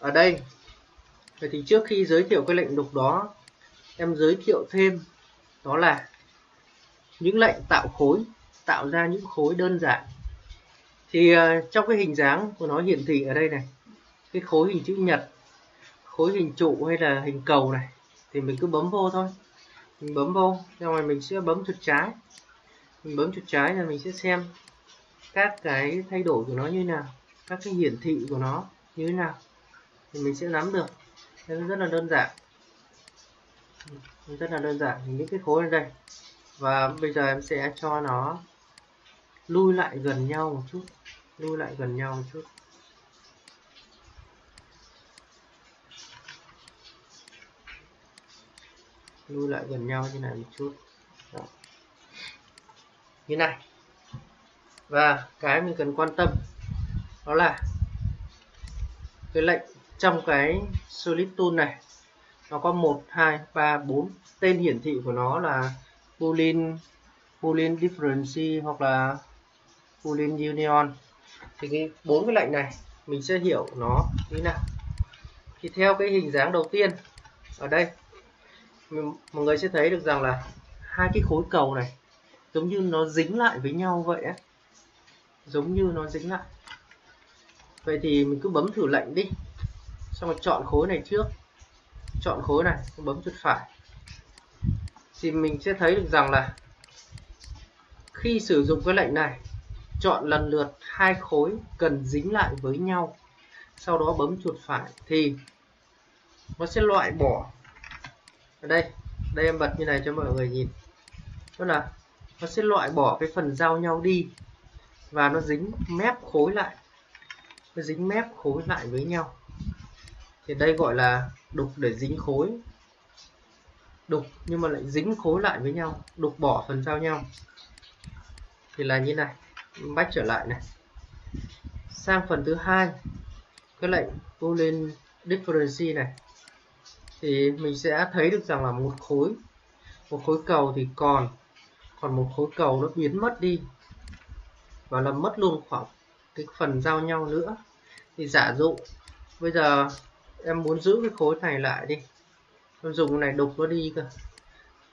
ở đây vậy thì trước khi giới thiệu cái lệnh đục đó em giới thiệu thêm đó là những lệnh tạo khối tạo ra những khối đơn giản. Thì uh, trong cái hình dáng của nó hiển thị ở đây này cái khối hình chữ nhật khối hình trụ hay là hình cầu này thì mình cứ bấm vô thôi. Mình bấm vô xong rồi mình sẽ bấm chuột trái. Mình bấm chuột trái là mình sẽ xem các cái thay đổi của nó như nào các cái hiển thị của nó như thế nào thì mình sẽ nắm được. Nên rất là đơn giản. Rất là đơn giản. Những cái khối ở đây. Và bây giờ em sẽ cho nó lui lại gần nhau một chút. Lui lại gần nhau một chút. Lui lại gần nhau như này một chút. Đó. như này. Và cái mình cần quan tâm đó là cái lệnh trong cái solid tool này. Nó có 1 2 3 4 tên hiển thị của nó là boolean boolean difference hoặc là boolean union. Thì cái bốn cái lệnh này, mình sẽ hiểu nó như nào. Thì theo cái hình dáng đầu tiên, ở đây mọi người sẽ thấy được rằng là hai cái khối cầu này giống như nó dính lại với nhau vậy á. Giống như nó dính lại. Vậy thì mình cứ bấm thử lệnh đi xong rồi chọn khối này trước. Chọn khối này bấm chuột phải. Thì mình sẽ thấy được rằng là khi sử dụng cái lệnh này, chọn lần lượt hai khối cần dính lại với nhau, sau đó bấm chuột phải thì nó sẽ loại bỏ. Ở đây đây em bật như này cho mọi người nhìn. Đó là nó sẽ loại bỏ cái phần giao nhau đi và nó dính mép khối lại. Nó dính mép khối lại với nhau thì đây gọi là đục để dính khối. Đục nhưng mà lại dính khối lại với nhau, đục bỏ phần giao nhau. Thì là như này, bách trở lại này. Sang phần thứ hai, cái lệnh boolean difference này. Thì mình sẽ thấy được rằng là một khối một khối cầu thì còn còn một khối cầu nó biến mất đi. Và làm mất luôn khoảng cái phần giao nhau nữa. Thì giả dụ, bây giờ em muốn giữ cái khối này lại đi. Em dùng này đục nó đi cơ.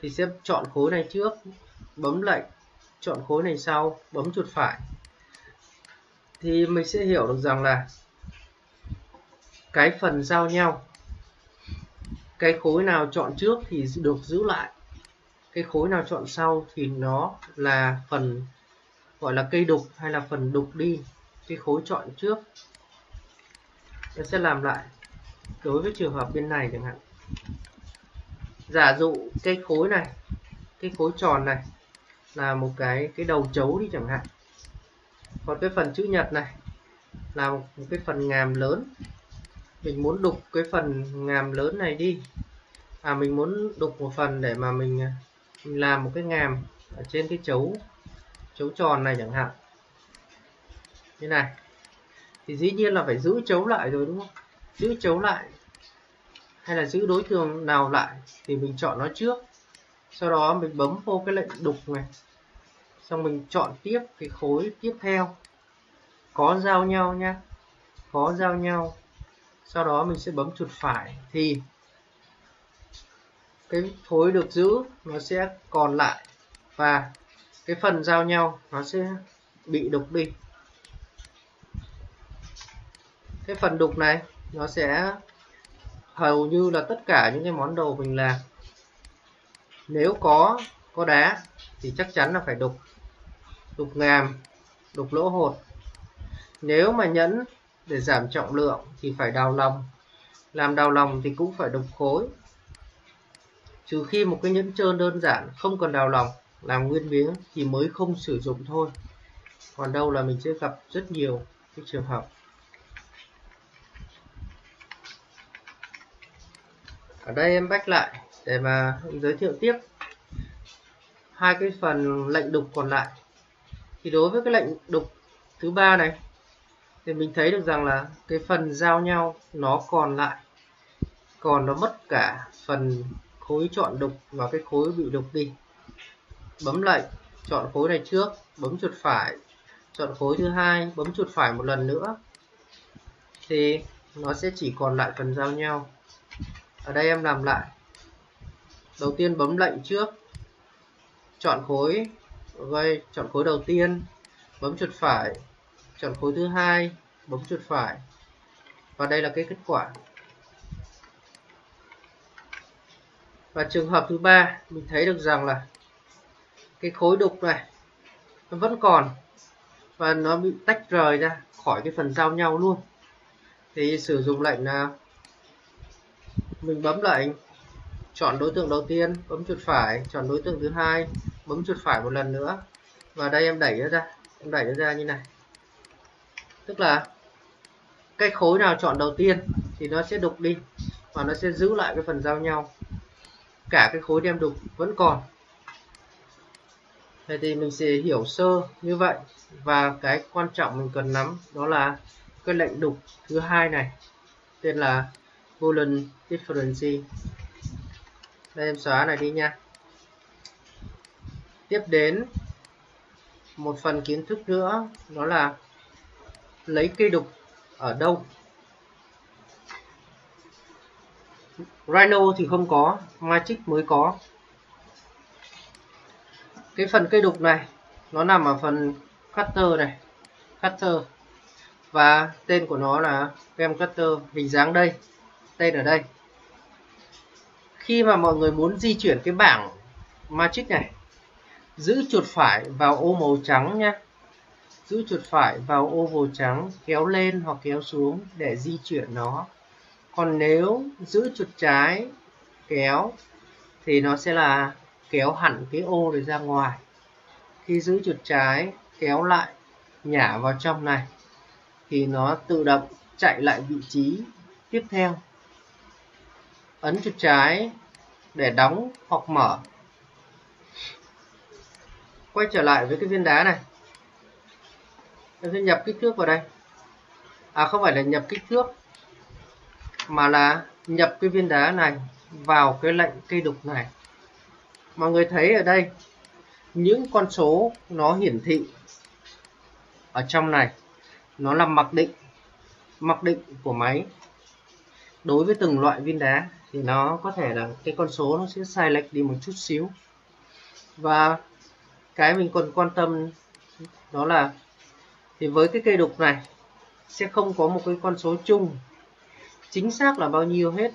Thì sẽ chọn khối này trước, bấm lệnh, chọn khối này sau, bấm chuột phải. Thì mình sẽ hiểu được rằng là cái phần giao nhau, cái khối nào chọn trước thì được giữ lại. Cái khối nào chọn sau thì nó là phần gọi là cây đục hay là phần đục đi. Cái khối chọn trước, nó sẽ làm lại đối với trường hợp bên này chẳng hạn. Giả dụ cái khối này cái khối tròn này là một cái cái đầu chấu đi chẳng hạn. Còn cái phần chữ nhật này là một, một cái phần ngàm lớn. Mình muốn đục cái phần ngàm lớn này đi. À mình muốn đục một phần để mà mình, mình làm một cái ngàm ở trên cái chấu chấu tròn này chẳng hạn. Như này. Thì dĩ nhiên là phải giữ chấu lại rồi đúng không? Giữ chấu lại, hay là giữ đối tượng nào lại thì mình chọn nó trước. Sau đó mình bấm vô cái lệnh đục này. Xong mình chọn tiếp cái khối tiếp theo. Có giao nhau nhá. Có giao nhau. Sau đó mình sẽ bấm chuột phải thì cái khối được giữ nó sẽ còn lại và cái phần giao nhau nó sẽ bị đục đi. Cái phần đục này nó sẽ hầu như là tất cả những cái món đồ mình làm. Nếu có có đá thì chắc chắn là phải đục. Đục ngàm, đục lỗ hột. Nếu mà nhẫn để giảm trọng lượng thì phải đào lòng. Làm đào lòng thì cũng phải đục khối. Trừ khi một cái nhẫn trơn đơn giản, không cần đào lòng, làm nguyên miếng thì mới không sử dụng thôi. Còn đâu là mình sẽ gặp rất nhiều cái trường hợp. Ở đây em back lại để mà giới thiệu tiếp. Hai cái phần lệnh đục còn lại. Thì đối với cái lệnh đục thứ ba này, thì mình thấy được rằng là cái phần giao nhau nó còn lại. Còn nó mất cả phần khối chọn đục và cái khối bị đục đi. Bấm lệnh, chọn khối này trước, bấm chuột phải, chọn khối thứ hai, bấm chuột phải một lần nữa. Thì nó sẽ chỉ còn lại phần giao nhau ở đây em làm lại. Đầu tiên bấm lệnh trước. Chọn khối gây chọn khối đầu tiên. Bấm chuột phải, chọn khối thứ hai, bấm chuột phải. Và đây là cái kết quả. Và trường hợp thứ ba, mình thấy được rằng là cái khối đục này, nó vẫn còn. Và nó bị tách rời ra khỏi cái phần giao nhau luôn. Thì sử dụng lệnh là mình bấm lệnh. Chọn đối tượng đầu tiên, bấm chuột phải. Chọn đối tượng thứ hai, bấm chuột phải một lần nữa. Và đây em đẩy nó ra. Em đẩy nó ra như này. Tức là cái khối nào chọn đầu tiên thì nó sẽ đục đi và nó sẽ giữ lại cái phần giao nhau. Cả cái khối đem đục vẫn còn. Thế thì mình sẽ hiểu sơ như vậy. Và cái quan trọng mình cần nắm đó là cái lệnh đục thứ hai này, tên là Boolean difference đây, em xóa này đi nha. Tiếp đến, một phần kiến thức nữa, đó là lấy cây đục ở đâu? Rhino thì không có, Magic mới có. Cái phần cây đục này, nó nằm ở phần cutter này, cutter. Và tên của nó là game cutter, hình dáng đây tên ở đây. Khi mà mọi người muốn di chuyển cái bảng magic này, giữ chuột phải vào ô màu trắng nhé giữ chuột phải vào ô màu trắng, kéo lên hoặc kéo xuống để di chuyển nó. Còn nếu giữ chuột trái, kéo, thì nó sẽ là kéo hẳn cái ô này ra ngoài. Khi giữ chuột trái, kéo lại, nhả vào trong này, thì nó tự động chạy lại vị trí tiếp theo ấn chuột trái để đóng hoặc mở. Quay trở lại với cái viên đá này. Em sẽ nhập kích thước vào đây. À không phải là nhập kích thước, mà là nhập cái viên đá này vào cái lệnh cây đục này. Mọi người thấy ở đây, những con số nó hiển thị ở trong này, nó là mặc định mặc định của máy đối với từng loại viên đá thì nó có thể là cái con số nó sẽ sai lệch đi một chút xíu. Và cái mình còn quan tâm đó là thì với cái cây đục này sẽ không có một cái con số chung chính xác là bao nhiêu hết.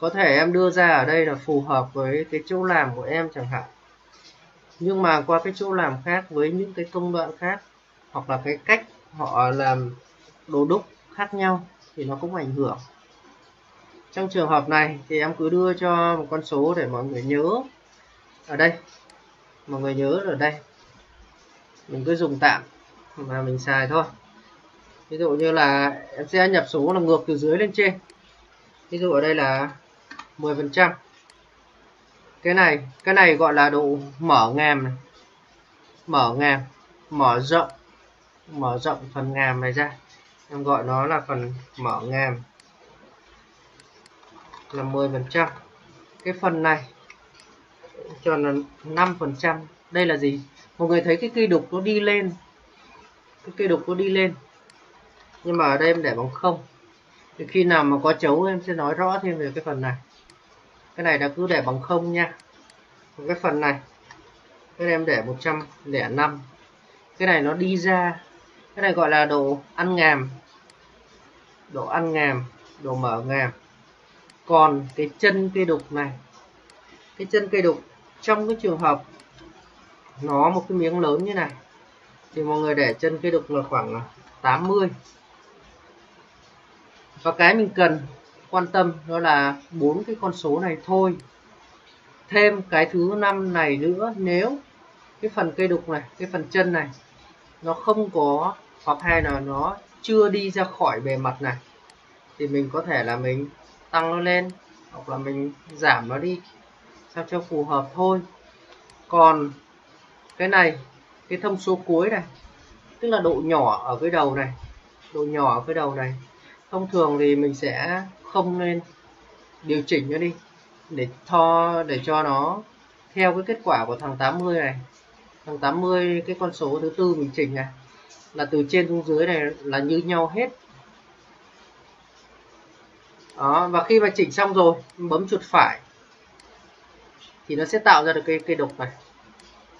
Có thể em đưa ra ở đây là phù hợp với cái chỗ làm của em chẳng hạn. Nhưng mà qua cái chỗ làm khác với những cái công đoạn khác hoặc là cái cách họ làm đồ đúc khác nhau thì nó cũng ảnh hưởng trong trường hợp này thì em cứ đưa cho một con số để mọi người nhớ. Ở đây. Mọi người nhớ ở đây. Mình cứ dùng tạm mà mình xài thôi. Ví dụ như là em sẽ nhập số là ngược từ dưới lên trên. Ví dụ ở đây là 10 phần trăm. Cái này cái này gọi là độ mở ngàm này. mở ngàm, mở rộng. Mở rộng phần ngàm này ra. Em gọi nó là phần mở ngàm là 10 phần trăm. Cái phần này, cho là 5 phần trăm. Đây là gì? Mọi người thấy cái cây đục nó đi lên. Cái cây đục nó đi lên. Nhưng mà ở đây em để bằng không. Thì khi nào mà có chấu, em sẽ nói rõ thêm về cái phần này. Cái này đã cứ để bằng không nha. Cái phần này, cái này em để 105 cái này nó đi ra. Cái này gọi là độ ăn ngàm. Độ ăn ngàm độ mở ngàm còn cái chân cây đục này, cái chân cây đục trong cái trường hợp nó một cái miếng lớn như này, thì mọi người để chân cây đục là khoảng 80 và cái mình cần quan tâm đó là bốn cái con số này thôi. Thêm cái thứ năm này nữa, nếu cái phần cây đục này, cái phần chân này nó không có hoặc hay là nó chưa đi ra khỏi bề mặt này, thì mình có thể là mình tăng nó lên. Hoặc là mình giảm nó đi, sao cho phù hợp thôi. Còn cái này, cái thông số cuối này, tức là độ nhỏ ở cái đầu này, độ nhỏ ở cái đầu này. Thông thường thì mình sẽ không nên điều chỉnh nó đi, để cho để cho nó theo cái kết quả của thằng 80 này. Thằng 80 cái con số thứ tư mình chỉnh này, là từ trên xuống dưới này là như nhau hết đó, và khi mà chỉnh xong rồi, bấm chuột phải, thì nó sẽ tạo ra được cái cây độc này.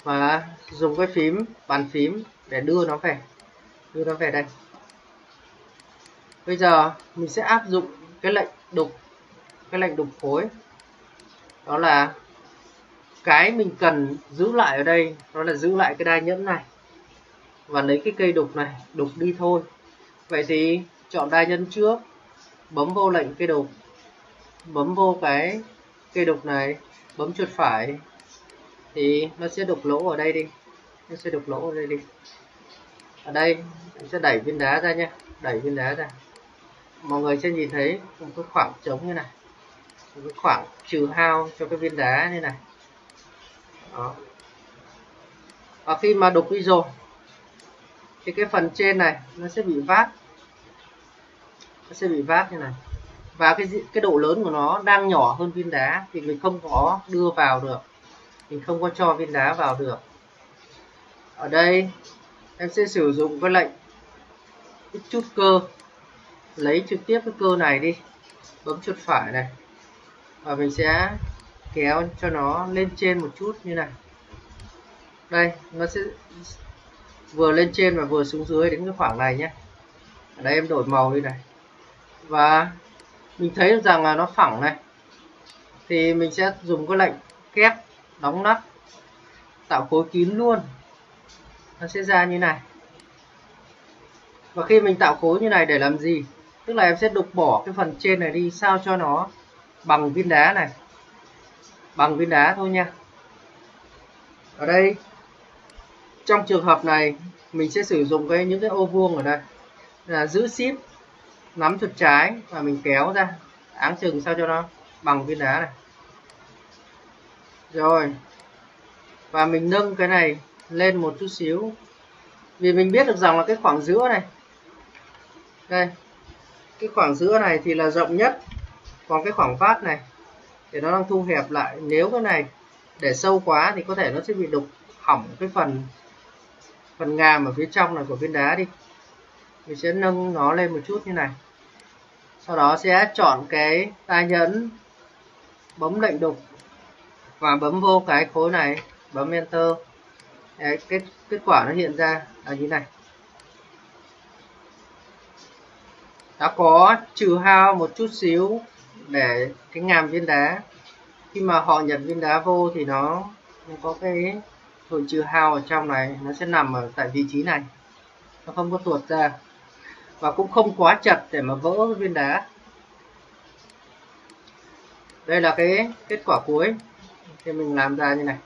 Và dùng cái phím, bàn phím để đưa nó về, đưa nó về đây. Bây giờ mình sẽ áp dụng cái lệnh đục, cái lệnh đục phối. Đó là cái mình cần giữ lại ở đây, đó là giữ lại cái đai nhẫn này. Và lấy cái cây đục này, đục đi thôi. Vậy thì chọn đai nhẫn trước bấm vô lệnh cây đục. Bấm vô cái cây đục này, bấm chuột phải, thì nó sẽ đục lỗ ở đây đi. Nó sẽ đục lỗ ở đây đi. Ở đây mình sẽ đẩy viên đá ra nhé. Đẩy viên đá ra. Mọi người sẽ nhìn thấy một cái khoảng trống như này. Một cái khoảng trừ hao cho cái viên đá như này. Đó. Và khi mà đục đi rồi, thì cái phần trên này nó sẽ bị vát nó sẽ bị vác như này. Và cái cái độ lớn của nó đang nhỏ hơn viên đá thì mình không có đưa vào được. Mình không có cho viên đá vào được. Ở đây, em sẽ sử dụng cái lệnh ít chút cơ. Lấy trực tiếp cái cơ này đi. Bấm chuột phải này. Và mình sẽ kéo cho nó lên trên một chút như này. Đây, nó sẽ vừa lên trên và vừa xuống dưới đến cái khoảng này nhé. Ở đây em đổi màu đi này và mình thấy rằng là nó phẳng này. Thì mình sẽ dùng cái lệnh kép đóng nắp, tạo khối kín luôn. Nó sẽ ra như này. Và khi mình tạo khối như này để làm gì? Tức là em sẽ đục bỏ cái phần trên này đi, sao cho nó bằng viên đá này. Bằng viên đá thôi nha. Ở đây, trong trường hợp này, mình sẽ sử dụng cái, những cái ô vuông ở đây. Là giữ ship nắm chuột trái và mình kéo ra, áng chừng sao cho nó bằng viên đá này. Rồi, và mình nâng cái này lên một chút xíu, vì mình biết được rằng là cái khoảng giữa này, đây, cái khoảng giữa này thì là rộng nhất, còn cái khoảng phát này thì nó đang thu hẹp lại. Nếu cái này để sâu quá thì có thể nó sẽ bị đục hỏng cái phần phần ngàm ở phía trong này của viên đá đi mình sẽ nâng nó lên một chút như này. Sau đó sẽ chọn cái tai nhấn bấm lệnh đục và bấm vô cái khối này bấm enter. Đấy, kết kết quả nó hiện ra là như này. Đã có trừ hao một chút xíu để cái ngàm viên đá. Khi mà họ nhập viên đá vô thì nó, nó có cái thổi trừ hao ở trong này nó sẽ nằm ở tại vị trí này. Nó không có tuột ra và cũng không quá chặt để mà vỡ cái viên đá. Đây là cái kết quả cuối. Thì mình làm ra như này.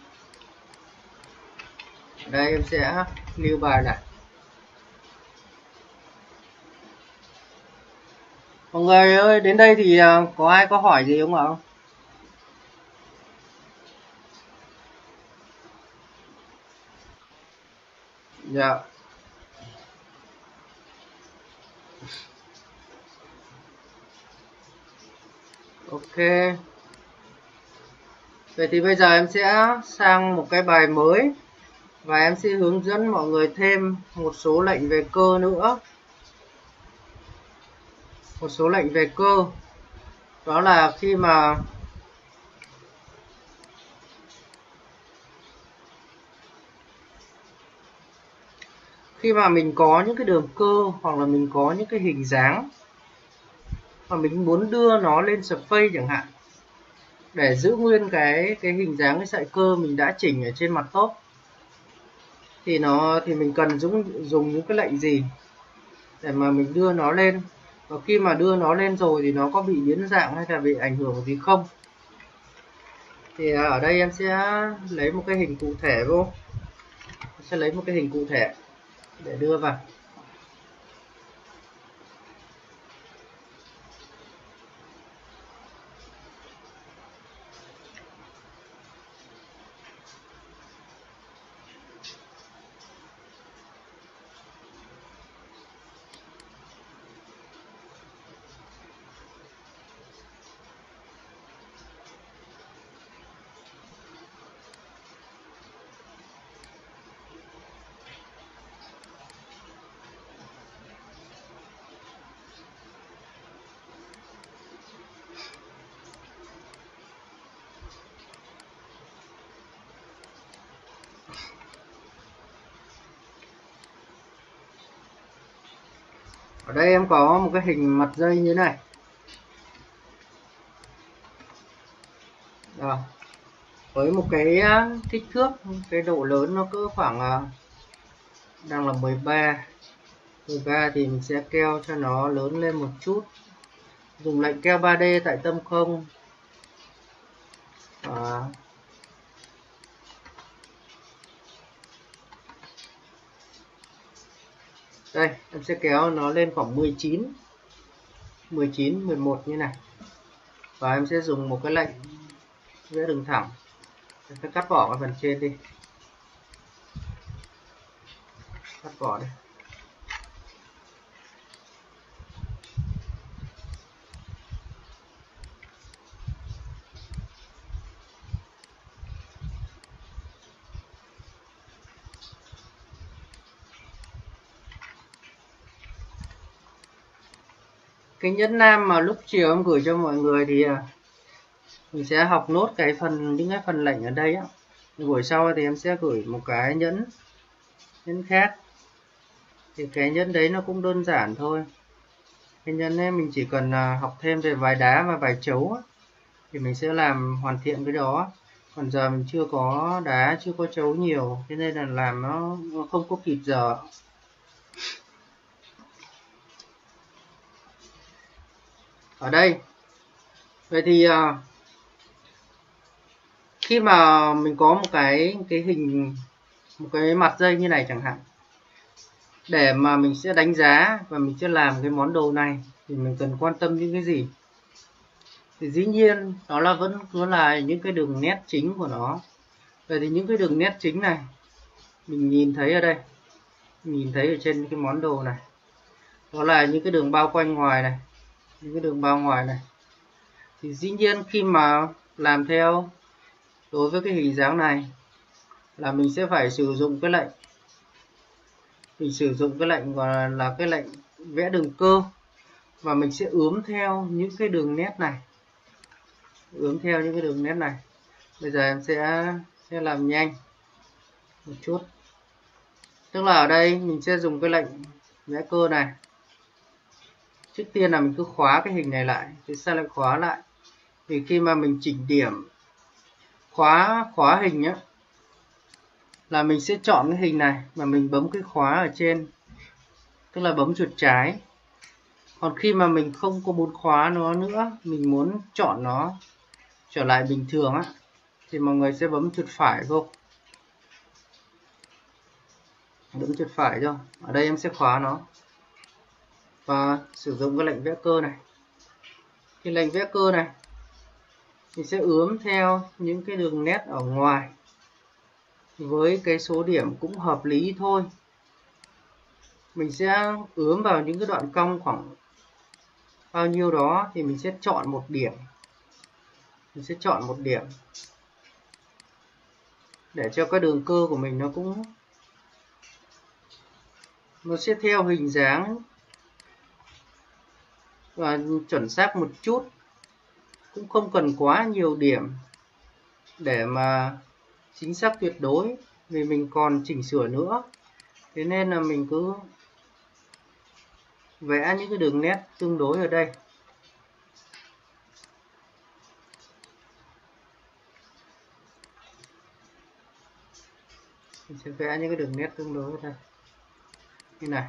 Đây, em sẽ lưu bài lại. Mọi người ơi, đến đây thì à, có ai có hỏi gì không ạ? Dạ. Ok. Vậy thì bây giờ em sẽ sang một cái bài mới và em sẽ hướng dẫn mọi người thêm một số lệnh về cơ nữa. Một số lệnh về cơ. Đó là khi mà khi mà mình có những cái đường cơ hoặc là mình có những cái hình dáng mà mình muốn đưa nó lên surface chẳng hạn. Để giữ nguyên cái cái hình dáng, cái sợi cơ mình đã chỉnh ở trên mặt top thì nó, thì mình cần dùng dùng những cái lệnh gì để mà mình đưa nó lên? Và khi mà đưa nó lên rồi thì nó có bị biến dạng hay là bị ảnh hưởng gì không? Thì à, ở đây em sẽ lấy một cái hình cụ thể vô. Sẽ lấy một cái hình cụ thể để đưa vào. Đây em có một cái hình mặt dây như thế này. Đó. với một cái à, kích thước, cái độ lớn nó cứ khoảng à, đang là 13 13 thì mình sẽ keo cho nó lớn lên một chút. Dùng lệnh keo 3D tại tâm không à, đây, em sẽ kéo nó lên khoảng 19 19 11 như này. Và em sẽ dùng một cái lệnh vẽ đường thẳng. Em sẽ cắt bỏ cái phần trên đi. Cắt bỏ đi. Cái nhẫn nam mà lúc chiều em gửi cho mọi người thì à, mình sẽ học nốt cái phần, những cái phần lệnh ở đây á. Buổi sau thì em sẽ gửi một cái nhẫn nhẫn khác. Thì cái nhẫn đấy nó cũng đơn giản thôi. Cái nhẫn ấy mình chỉ cần à, học thêm về vài đá và vài chấu thì mình sẽ làm hoàn thiện cái đó. Còn giờ mình chưa có đá, chưa có chấu nhiều, thế nên là làm nó không có kịp giờ. Ở đây. Vậy thì uh, khi mà mình có một cái cái hình một cái mặt dây như này chẳng hạn để mà mình sẽ đánh giá và mình sẽ làm cái món đồ này thì mình cần quan tâm những cái gì? Thì dĩ nhiên đó là vẫn cứ là những cái đường nét chính của nó. Vậy thì những cái đường nét chính này mình nhìn thấy ở đây. Nhìn thấy ở trên cái món đồ này. Đó là những cái đường bao quanh ngoài này những cái đường bao ngoài này. Thì dĩ nhiên khi mà làm theo đối với cái hình dáng này là mình sẽ phải sử dụng cái lệnh. Mình sử dụng cái lệnh gọi là cái lệnh vẽ đường cơ và mình sẽ ướm theo những cái đường nét này. Ướm theo những cái đường nét này. Bây giờ em sẽ sẽ làm nhanh một chút. Tức là ở đây mình sẽ dùng cái lệnh vẽ cơ này trước tiên là mình cứ khóa cái hình này lại, thì sao lại khóa lại? Vì khi mà mình chỉnh điểm, khóa khóa hình nhé là mình sẽ chọn cái hình này mà mình bấm cái khóa ở trên, tức là bấm chuột trái. Còn khi mà mình không có muốn khóa nó nữa, mình muốn chọn nó trở lại bình thường á, thì mọi người sẽ bấm chuột phải vô. Bấm chuột phải cho, ở đây em sẽ khóa nó và sử dụng cái lệnh vẽ cơ này. Cái lệnh vẽ cơ này mình sẽ ướm theo những cái đường nét ở ngoài với cái số điểm cũng hợp lý thôi. Mình sẽ ướm vào những cái đoạn cong khoảng bao nhiêu đó thì mình sẽ chọn một điểm. Mình sẽ chọn một điểm để cho cái đường cơ của mình nó cũng, nó sẽ theo hình dáng và chuẩn xác một chút. Cũng không cần quá nhiều điểm để mà chính xác tuyệt đối, vì mình còn chỉnh sửa nữa. Thế nên là mình cứ vẽ những cái đường nét tương đối ở đây. Mình sẽ vẽ những cái đường nét tương đối ở đây. Như này.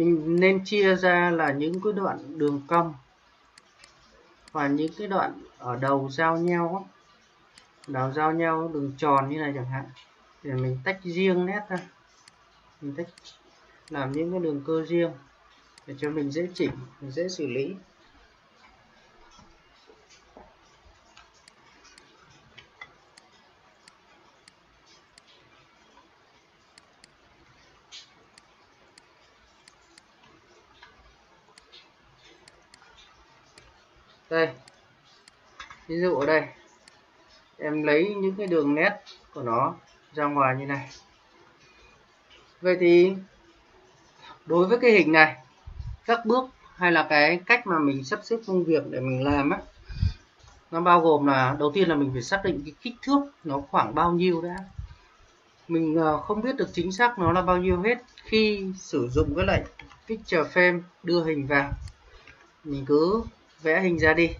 Mình nên chia ra là những cái đoạn đường cong và những cái đoạn ở đầu giao nhau đầu giao nhau, đường tròn như này chẳng hạn. Để mình tách riêng nét ra. Mình tách, làm những cái đường cơ riêng để cho mình dễ chỉnh mình dễ xử lý đây ví dụ ở đây. Em lấy những cái đường nét của nó ra ngoài như này. Vậy thì đối với cái hình này, các bước hay là cái cách mà mình sắp xếp công việc để mình làm á, nó bao gồm là đầu tiên là mình phải xác định cái kích thước nó khoảng bao nhiêu đã. Mình ờ, không biết được chính xác nó là bao nhiêu hết. Khi sử dụng cái lệnh picture frame đưa hình vào, mình cứ vẽ hình ra đi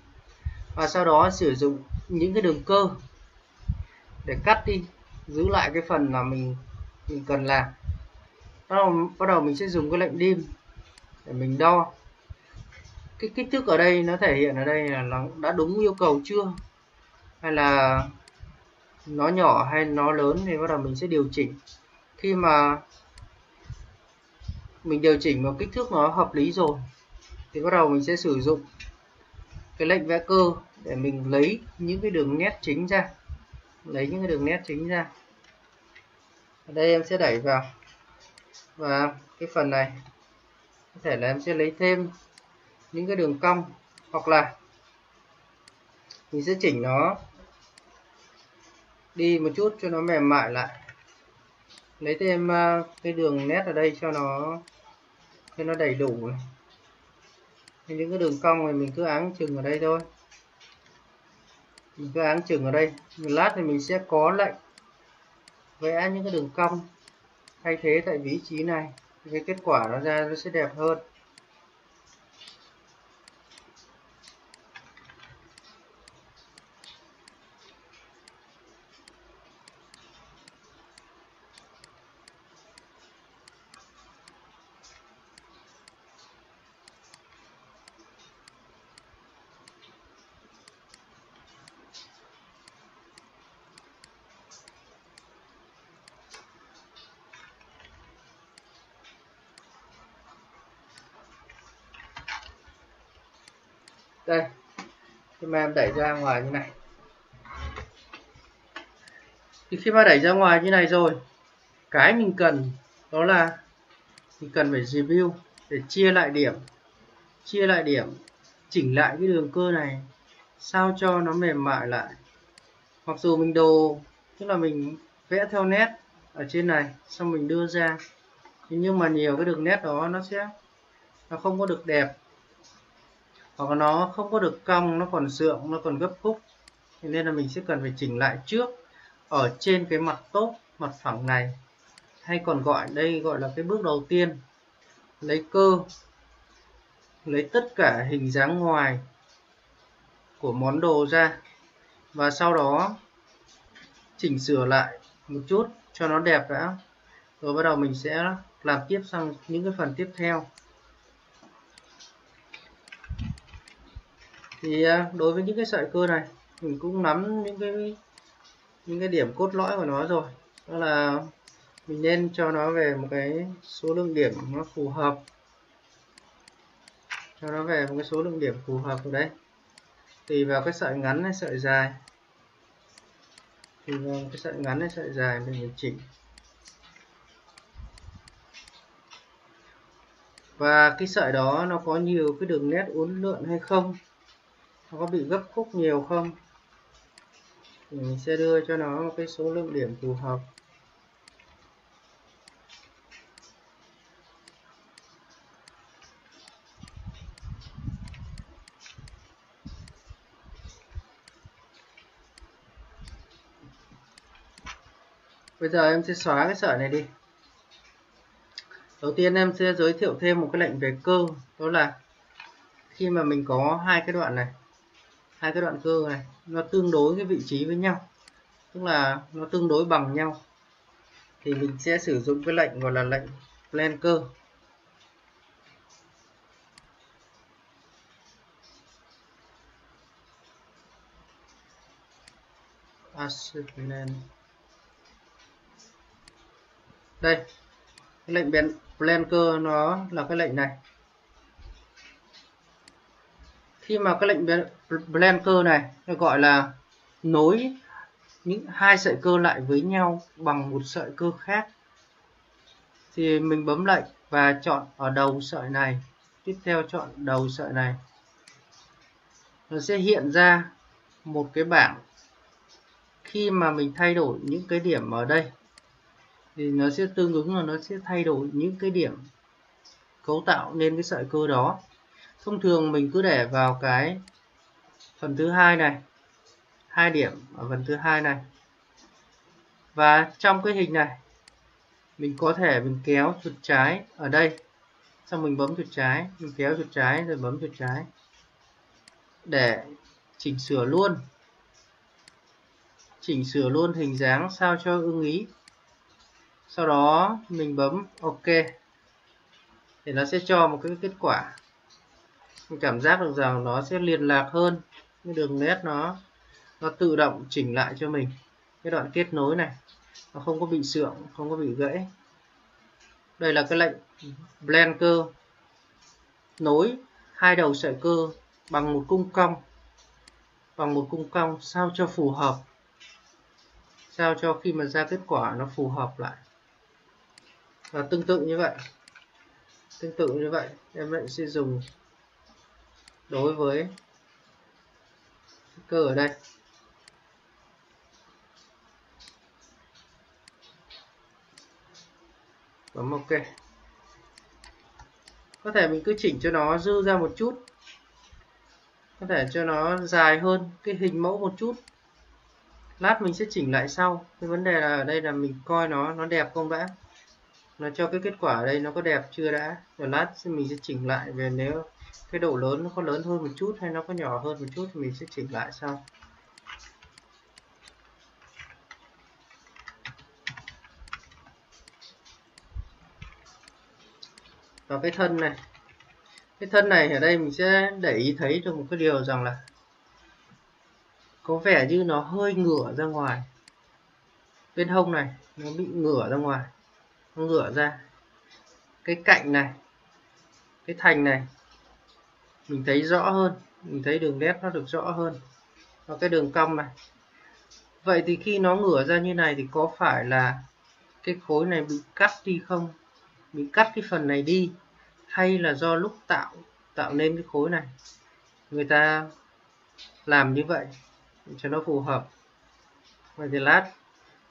và sau đó sử dụng những cái đường cơ để cắt đi giữ lại cái phần mà mình mình cần làm. Bắt đầu, bắt đầu mình sẽ dùng cái lệnh dim để mình đo. Cái kích thước ở đây nó thể hiện ở đây là nó đã đúng yêu cầu chưa? Hay là nó nhỏ hay nó lớn thì bắt đầu mình sẽ điều chỉnh. Khi mà mình điều chỉnh vào kích thước nó hợp lý rồi thì bắt đầu mình sẽ sử dụng cái lệnh vẽ cơ để mình lấy những cái đường nét chính ra. Lấy những cái đường nét chính ra. Ở đây em sẽ đẩy vào. Và cái phần này, có thể là em sẽ lấy thêm những cái đường cong hoặc là mình sẽ chỉnh nó đi một chút cho nó mềm mại lại. Lấy thêm à, cái đường nét ở đây cho nó cho nó đầy đủ này những cái đường cong này mình cứ áng chừng ở đây thôi. Mình cứ áng chừng ở đây. Một lát thì mình sẽ có lệnh vẽ những cái đường cong thay thế tại vị trí này. Cái kết quả nó ra nó sẽ đẹp hơn đây khi mà em đẩy ra ngoài như này. Thì khi mà đẩy ra ngoài như này rồi, cái mình cần đó là mình cần phải review để chia lại điểm, chia lại điểm, chỉnh lại cái đường cơ này sao cho nó mềm mại lại. Mặc dù mình đồ, tức là mình vẽ theo nét ở trên này, xong mình đưa ra. Nhưng mà nhiều cái đường nét đó nó sẽ, nó không có được đẹp hoặc nó không có được cong, nó còn sượng nó còn gấp khúc. Nên là mình sẽ cần phải chỉnh lại trước ở trên cái mặt tốt, mặt phẳng này. Hay còn gọi, đây gọi là cái bước đầu tiên. Lấy cơ, lấy tất cả hình dáng ngoài của món đồ ra. Và sau đó chỉnh sửa lại một chút cho nó đẹp đã. Rồi bắt đầu mình sẽ làm tiếp sang những cái phần tiếp theo. Thì à, đối với những cái sợi cơ này, mình cũng nắm những cái những cái điểm cốt lõi của nó rồi. Đó là mình nên cho nó về một cái số lượng điểm nó phù hợp. Cho nó về một cái số lượng điểm phù hợp ở đây tùy vào cái sợi ngắn hay sợi dài. Tùy vào cái sợi ngắn hay sợi dài mình điều chỉnh. Và cái sợi đó nó có nhiều cái đường nét uốn lượn hay không? Nó có bị gấp khúc nhiều không? Thì mình sẽ đưa cho nó một cái số lượng điểm phù hợp. Bây giờ em sẽ xóa cái sợi này đi. Đầu tiên em sẽ giới thiệu thêm một cái lệnh về cơ, đó là khi mà mình có hai cái đoạn này hai cái đoạn cơ này, nó tương đối cái vị trí với nhau. Tức là nó tương đối bằng nhau. Thì mình sẽ sử dụng cái lệnh gọi là lệnh plan cơ. Plan. Đây, cái lệnh blanker nó là cái lệnh này khi mà cái lệnh blend cơ này, nó gọi là nối những hai sợi cơ lại với nhau bằng một sợi cơ khác, thì mình bấm lệnh và chọn ở đầu sợi này. Tiếp theo chọn đầu sợi này. Nó sẽ hiện ra một cái bảng. Khi mà mình thay đổi những cái điểm ở đây, thì nó sẽ tương ứng là nó sẽ thay đổi những cái điểm cấu tạo nên cái sợi cơ đó thông thường mình cứ để vào cái phần thứ hai này, hai điểm ở phần thứ hai này. Và trong cái hình này, mình có thể mình kéo chuột trái ở đây. Xong mình bấm chuột trái, mình kéo chuột trái rồi bấm chuột trái. Để chỉnh sửa luôn. Chỉnh sửa luôn hình dáng sao cho ưng ý. Sau đó mình bấm ok. Thì nó sẽ cho một cái kết quả mình cảm giác được rằng nó sẽ liên lạc hơn cái đường nét nó nó tự động chỉnh lại cho mình. Cái đoạn kết nối này, nó không có bị sượng, không có bị gãy. Đây là cái lệnh blend cơ. Nối hai đầu sợi cơ bằng một cung cong, bằng một cung cong sao cho phù hợp, sao cho khi mà ra kết quả nó phù hợp lại. Và tương tự như vậy, tương tự như vậy, em lại sẽ dùng đối với cơ ở đây. Bấm ok. Có thể mình cứ chỉnh cho nó dư ra một chút. Có thể cho nó dài hơn cái hình mẫu một chút. Lát mình sẽ chỉnh lại sau. Cái vấn đề là ở đây là mình coi nó nó đẹp không đã. Nó cho cái kết quả ở đây nó có đẹp chưa đã. Rồi lát mình sẽ chỉnh lại về nếu cái độ lớn nó có lớn hơn một chút hay nó có nhỏ hơn một chút thì mình sẽ chỉnh lại sau. Và cái thân này. Cái thân này ở đây mình sẽ để ý thấy được một cái điều rằng là có vẻ như nó hơi ngửa ra ngoài. Bên hông này, nó bị ngửa ra ngoài. Nó ngửa ra. Cái cạnh này, cái thành này mình thấy rõ hơn. Mình thấy đường nét nó được rõ hơn. Và cái đường cong này. Vậy thì khi nó ngửa ra như này thì có phải là cái khối này bị cắt đi không? Bị cắt cái phần này đi? Hay là do lúc tạo tạo nên cái khối này? Người ta làm như vậy cho nó phù hợp. Vậy thì lát,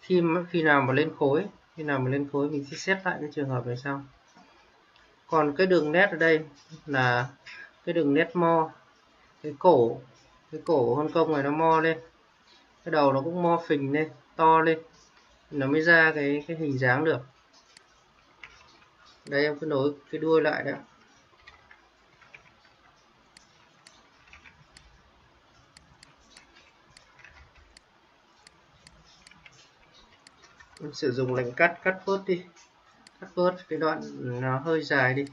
khi khi nào mà lên khối, khi nào mà lên khối mình sẽ xét lại cái trường hợp này sau. Còn cái đường nét ở đây là cái đường nét mo, cái cổ cái cổ con công này nó mo lên. Cái đầu nó cũng mo phình lên, to lên. Nó mới ra cái cái hình dáng được. Đây, em cứ nối cái đuôi lại đã. Em sử dụng lệnh cắt cắt bớt đi. Cắt bớt cái đoạn nó hơi dài đi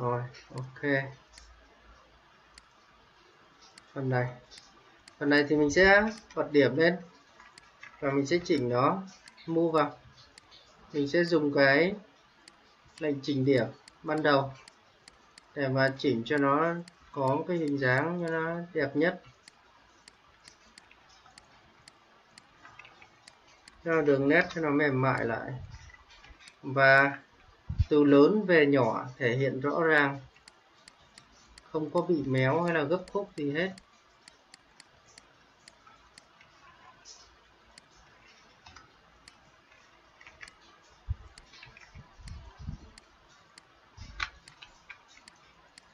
rồi ok. Phần này. Phần này thì mình sẽ bật điểm lên. Và mình sẽ chỉnh nó mua vào. Mình sẽ dùng cái lệnh chỉnh điểm ban đầu để mà chỉnh cho nó có cái hình dáng cho nó đẹp nhất. Cho đường nét, cho nó mềm mại lại. Và từ lớn về nhỏ thể hiện rõ ràng không có bị méo hay là gấp khúc gì hết.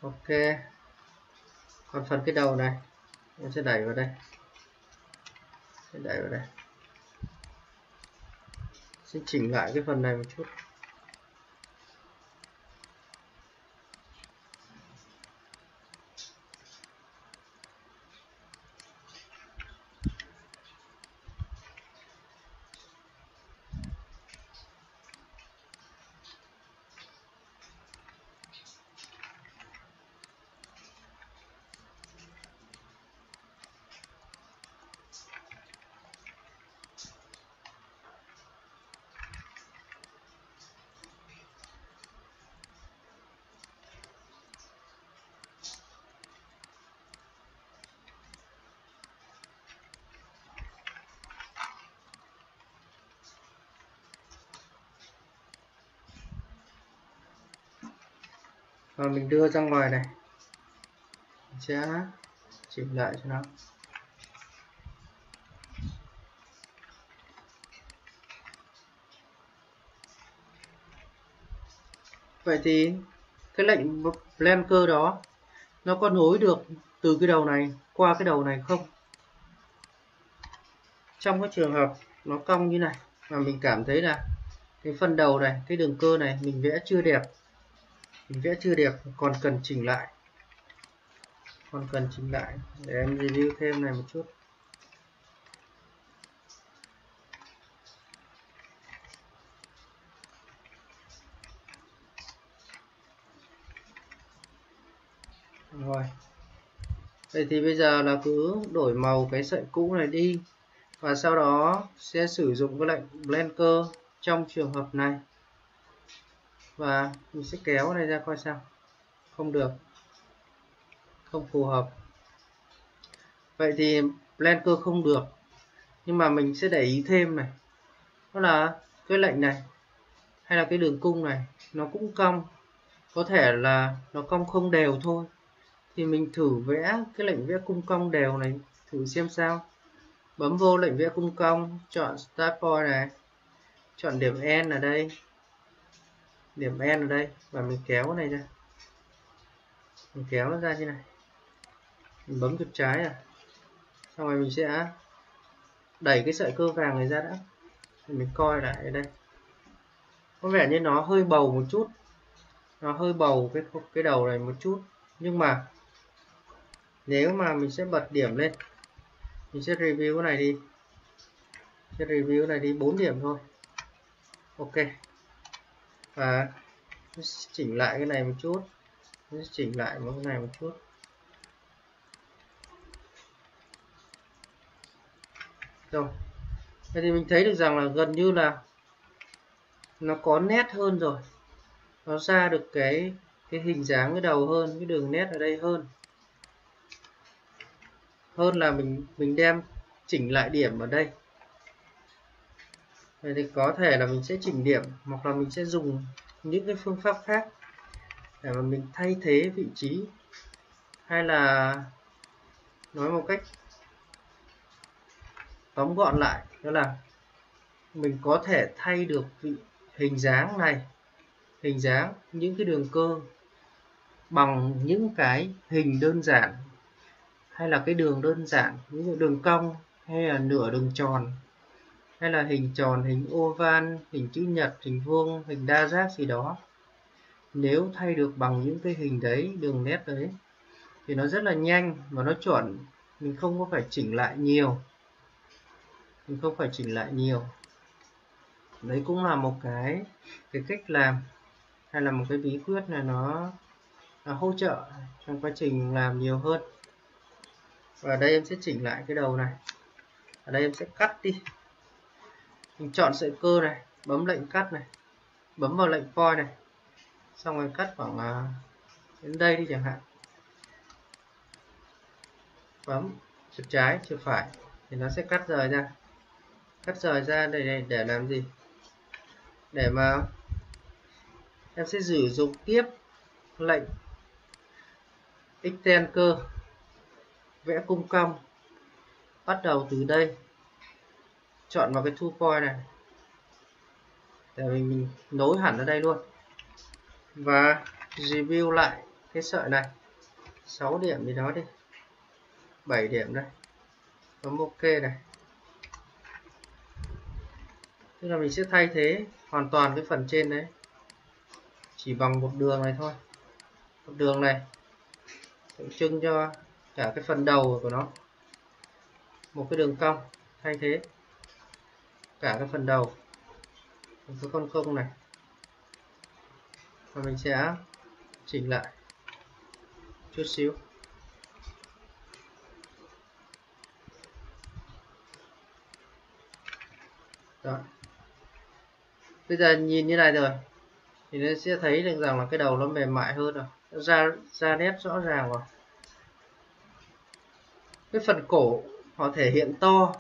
Ok. Còn phần cái đầu này, em sẽ đẩy vào đây. Sẽ đẩy vào đây. Xin chỉnh lại cái phần này một chút. Và mình đưa ra ngoài này. Mình sẽ chỉnh lại cho nó. Vậy thì cái lệnh blend cơ đó, nó có nối được từ cái đầu này qua cái đầu này không? Trong cái trường hợp nó cong như này, mà mình cảm thấy là cái phần đầu này, cái đường cơ này mình vẽ chưa đẹp mình vẽ chưa đẹp, còn cần chỉnh lại. Còn cần chỉnh lại. Để em review thêm này một chút. Rồi. Vậy thì bây giờ là cứ đổi màu cái sợi cũ này đi. Và sau đó sẽ sử dụng cái lệnh blender trong trường hợp này và mình sẽ kéo này ra coi sao. Không được. Không phù hợp. Vậy thì blend cơ không được. Nhưng mà mình sẽ để ý thêm này. Đó là cái lệnh này, hay là cái đường cung này, nó cũng cong. Có thể là nó cong không đều thôi. Thì mình thử vẽ cái lệnh vẽ cung cong đều này, thử xem sao. Bấm vô lệnh vẽ cung cong, chọn start point này. Chọn điểm N ở đây điểm N ở đây. Và mình kéo này ra. Mình kéo nó ra như này. Mình bấm chuột trái à. Xong rồi mình sẽ đẩy cái sợi cơ vàng này ra đã. Mình coi lại ở đây. Có vẻ như nó hơi bầu một chút. Nó hơi bầu cái cái đầu này một chút. Nhưng mà nếu mà mình sẽ bật điểm lên, mình sẽ review cái này đi. Sẽ review cái này đi 4 điểm thôi. Ok và chỉnh lại cái này một chút. Chỉnh lại một cái này một chút. Rồi. Thế thì mình thấy được rằng là gần như là nó có nét hơn rồi. Nó ra được cái cái hình dáng cái đầu hơn, cái đường nét ở đây hơn. Hơn là mình mình đem chỉnh lại điểm ở đây. Vậy thì có thể là mình sẽ chỉnh điểm, hoặc là mình sẽ dùng những cái phương pháp khác để mà mình thay thế vị trí, hay là nói một cách tóm gọn lại, đó là mình có thể thay được vị, hình dáng này, hình dáng những cái đường cơ bằng những cái hình đơn giản, hay là cái đường đơn giản, ví dụ đường cong, hay là nửa đường tròn hay là hình tròn hình oval hình chữ nhật hình vuông hình đa giác gì đó. Nếu thay được bằng những cái hình đấy đường nét đấy thì nó rất là nhanh và nó chuẩn. Mình không có phải chỉnh lại nhiều. Mình không phải chỉnh lại nhiều. Đấy cũng là một cái cái cách làm hay là một cái bí quyết là nó, nó hỗ trợ trong quá trình làm nhiều hơn. Và đây em sẽ chỉnh lại cái đầu này. Ở đây em sẽ cắt đi mình chọn sợi cơ này bấm lệnh cắt này bấm vào lệnh point này. Xong rồi cắt khoảng uh, đến đây đi chẳng hạn. Bấm chuột trái chuột phải thì nó sẽ cắt rời ra. Cắt rời ra đây này để làm gì? Để mà em sẽ sử dụng tiếp lệnh extend cơ vẽ cung cong bắt đầu từ đây chọn vào cái two point này. Để mình, mình nối hẳn ở đây luôn. Và review lại cái sợi này. 6 điểm gì đó đi. 7 điểm đây. Bấm ok này. Tức là mình sẽ thay thế hoàn toàn cái phần trên đấy. Chỉ bằng một đường này thôi. Một đường này. Tượng trưng cho cả cái phần đầu của nó. Một cái đường cong. Thay thế cả cái phần đầu. Một cái con công này. Và mình sẽ chỉnh lại chút xíu. Đó. bây giờ nhìn như này rồi, thì nó sẽ thấy được rằng là cái đầu nó mềm mại hơn rồi. Ra ra nét rõ ràng rồi. Cái phần cổ họ thể hiện to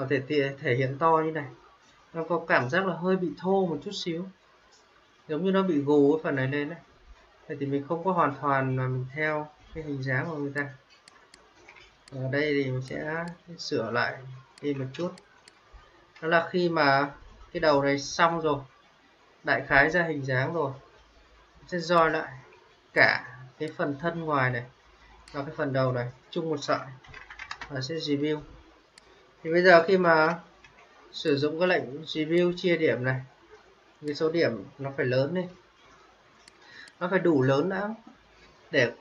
có thể thể hiện to như này. Nó có cảm giác là hơi bị thô một chút xíu. Giống như nó bị gù cái phần này lên đấy vậy thì mình không có hoàn toàn mà mình theo cái hình dáng của người ta. Ở đây thì mình sẽ sửa lại đi một chút. Đó là khi mà cái đầu này xong rồi, đại khái ra hình dáng rồi sẽ roi lại cả cái phần thân ngoài này và cái phần đầu này, chung một sợi và sẽ review thì bây giờ khi mà sử dụng cái lệnh review chia điểm này, cái số điểm nó phải lớn đi. Nó phải đủ lớn đã, để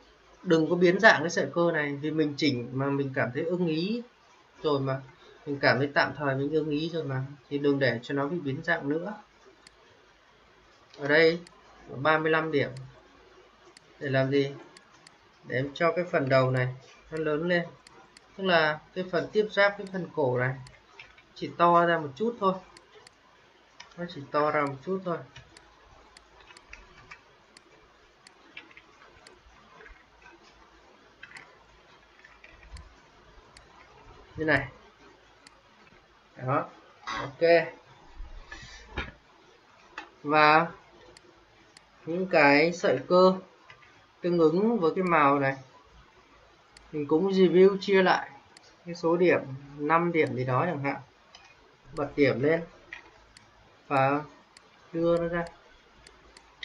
đừng có biến dạng cái sợi cơ này vì mình chỉnh mà mình cảm thấy ưng ý rồi mà. Mình cảm thấy tạm thời mình ưng ý rồi mà, thì đừng để cho nó bị biến dạng nữa. Ở đây 35 điểm. Để làm gì? Để cho cái phần đầu này nó lớn lên tức là cái phần tiếp giáp cái phần cổ này, chỉ to ra một chút thôi. Nó chỉ to ra một chút thôi. Như này. Đó, ok. Và những cái sợi cơ tương ứng với cái màu này mình cũng review chia lại cái số điểm 5 điểm gì đó chẳng hạn. Bật điểm lên và đưa nó ra.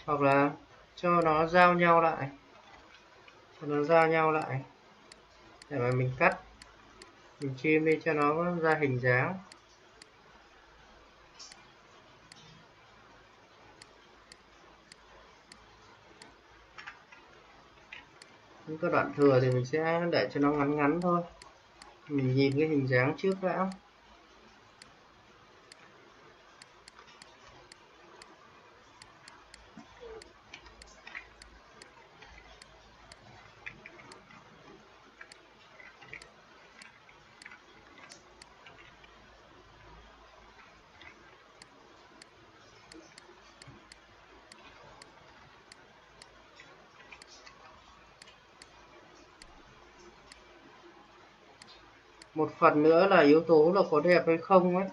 Hoặc là cho nó giao nhau lại. Cho nó giao nhau lại. Để mà mình cắt, mình chim đi cho nó ra hình dáng. Những cái đoạn thừa thì mình sẽ để cho nó ngắn ngắn thôi. Mình nhìn cái hình dáng trước đã. Một phần nữa là yếu tố là có đẹp hay không ấy.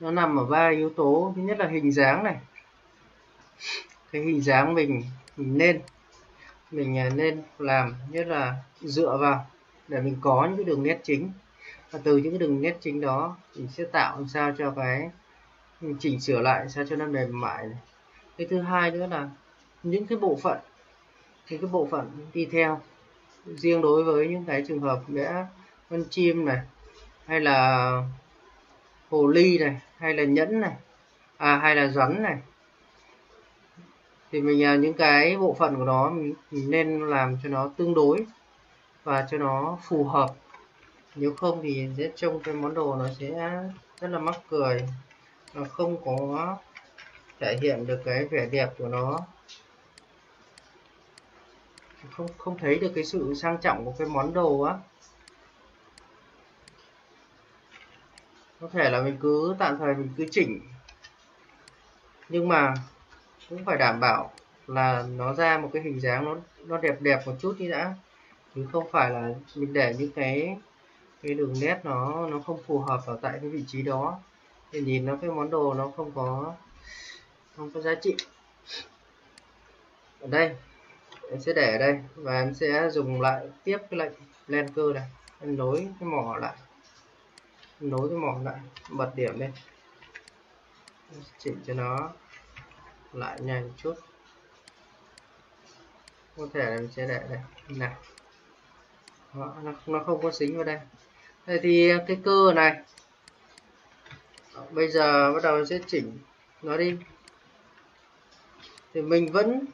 Nó nằm ở ba yếu tố. Thứ nhất là hình dáng này. Cái hình dáng mình, mình nên mình à, nên làm nhất là dựa vào để mình có những cái đường nét chính. Và từ những cái đường nét chính đó mình sẽ tạo làm sao cho cái mình chỉnh sửa lại sao cho nó mềm mại này. cái thứ hai nữa là những cái bộ phận những cái bộ phận đi theo. Riêng đối với những cái trường hợp đã con chim này hay là hồ ly này hay là nhẫn này à, hay là rắn này. Thì mình à, những cái bộ phận của nó mình, mình nên làm cho nó tương đối và cho nó phù hợp. Nếu không thì sẽ trông cái món đồ nó sẽ rất là mắc cười nó không có thể hiện được cái vẻ đẹp của nó. Không không thấy được cái sự sang trọng của cái món đồ á. Có thể là mình cứ, tạm thời mình cứ chỉnh. Nhưng mà cũng phải đảm bảo là nó ra một cái hình dáng nó nó đẹp đẹp một chút đi đã. Chứ không phải là mình để những cái cái đường nét nó nó không phù hợp ở tại cái vị trí đó. Thì nhìn nó, cái món đồ nó không có không có giá trị. Ở đây, em sẽ để ở đây và em sẽ dùng lại tiếp cái lệnh len cơ này. Em nối cái mỏ lại nối cái mỏm lại bật điểm lên chỉnh cho nó lại nhanh chút. Có thể là mình sẽ để đây này Đó, nó, nó không có xính vào đây. Đây thì cái cơ này bây giờ bắt đầu sẽ chỉnh nó đi. Thì mình vẫn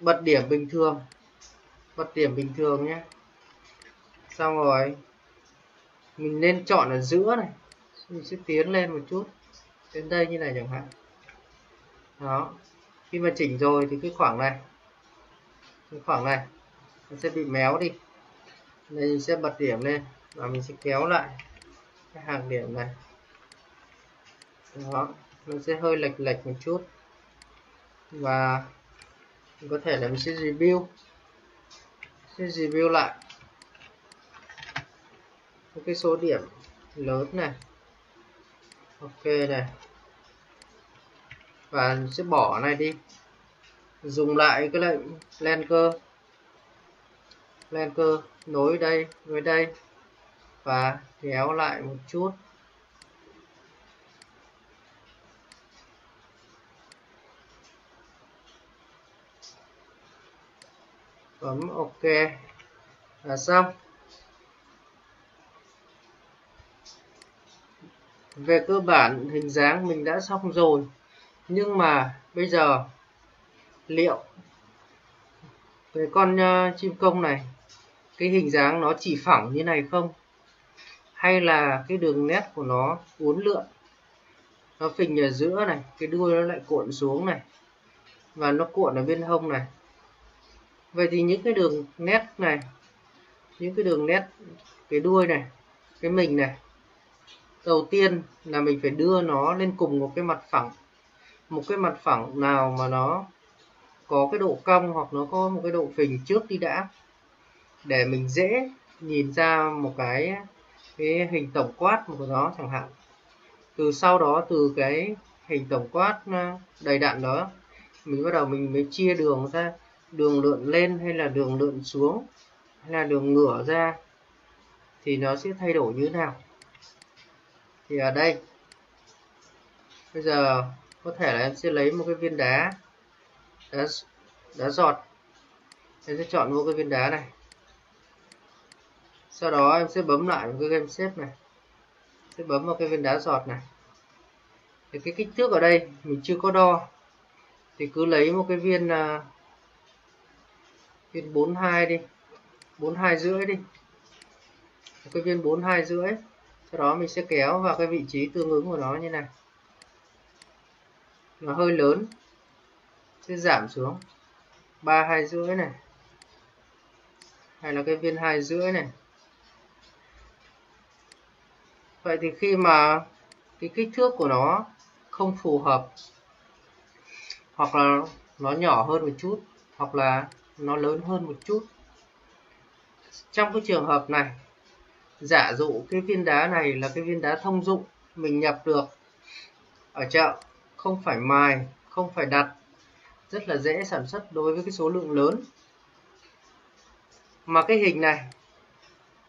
bật điểm bình thường bật điểm bình thường nhé. Xong rồi mình nên chọn ở giữa này. Mình sẽ tiến lên một chút. Đến đây như này chẳng hạn. Đó. Khi mà chỉnh rồi thì cái khoảng này. Cái khoảng này, nó sẽ bị méo đi. Nên mình sẽ bật điểm lên. Và mình sẽ kéo lại cái hàng điểm này. Đó. Nó sẽ hơi lệch lệch một chút. Và mình có thể là mình sẽ review. Sẽ review lại cái số điểm lớn này. Ok này. Và sẽ bỏ này đi. Dùng lại cái lệnh len cơ. Len cơ nối đây với đây. Và kéo lại một chút. Bấm ok. Là xong. Về cơ bản hình dáng mình đã xong rồi. Nhưng mà bây giờ liệu cái con uh, chim công này cái hình dáng nó chỉ phẳng như này không? Hay là cái đường nét của nó uốn lượn nó phình ở giữa này cái đuôi nó lại cuộn xuống này và nó cuộn ở bên hông này? Vậy thì những cái đường nét này những cái đường nét cái đuôi này cái mình này đầu tiên là mình phải đưa nó lên cùng một cái mặt phẳng. Một cái mặt phẳng nào mà nó có cái độ cong hoặc nó có một cái độ phình trước đi đã. Để mình dễ nhìn ra một cái cái hình tổng quát của nó chẳng hạn. Từ sau đó, từ cái hình tổng quát à, đầy đặn đó, mình bắt đầu mình mới chia đường ra. Đường lượn lên hay là đường lượn xuống, hay là đường ngửa ra, thì nó sẽ thay đổi như thế nào? Thì ở đây bây giờ có thể là em sẽ lấy một cái viên đá đá, đá giọt. Em sẽ chọn mua cái viên đá này. Sau đó em sẽ bấm lại một cái game xếp này. Sẽ bấm vào cái viên đá giọt này. Thì cái kích thước ở đây mình chưa có đo. Thì cứ lấy một cái viên uh, viên 42 đi. 42 rưỡi đi. Một cái viên 42 rưỡi sau đó mình sẽ kéo vào cái vị trí tương ứng của nó như này. Nó hơi lớn. Sẽ giảm xuống. Ba hai rưỡi này. Hay là cái viên hai rưỡi này. Vậy thì khi mà cái kích thước của nó không phù hợp, hoặc là nó nhỏ hơn một chút, hoặc là nó lớn hơn một chút. Trong cái trường hợp này giả dụ cái viên đá này là cái viên đá thông dụng, mình nhập được ở chợ, không phải mài, không phải đặt, rất là dễ sản xuất đối với cái số lượng lớn. Mà cái hình này,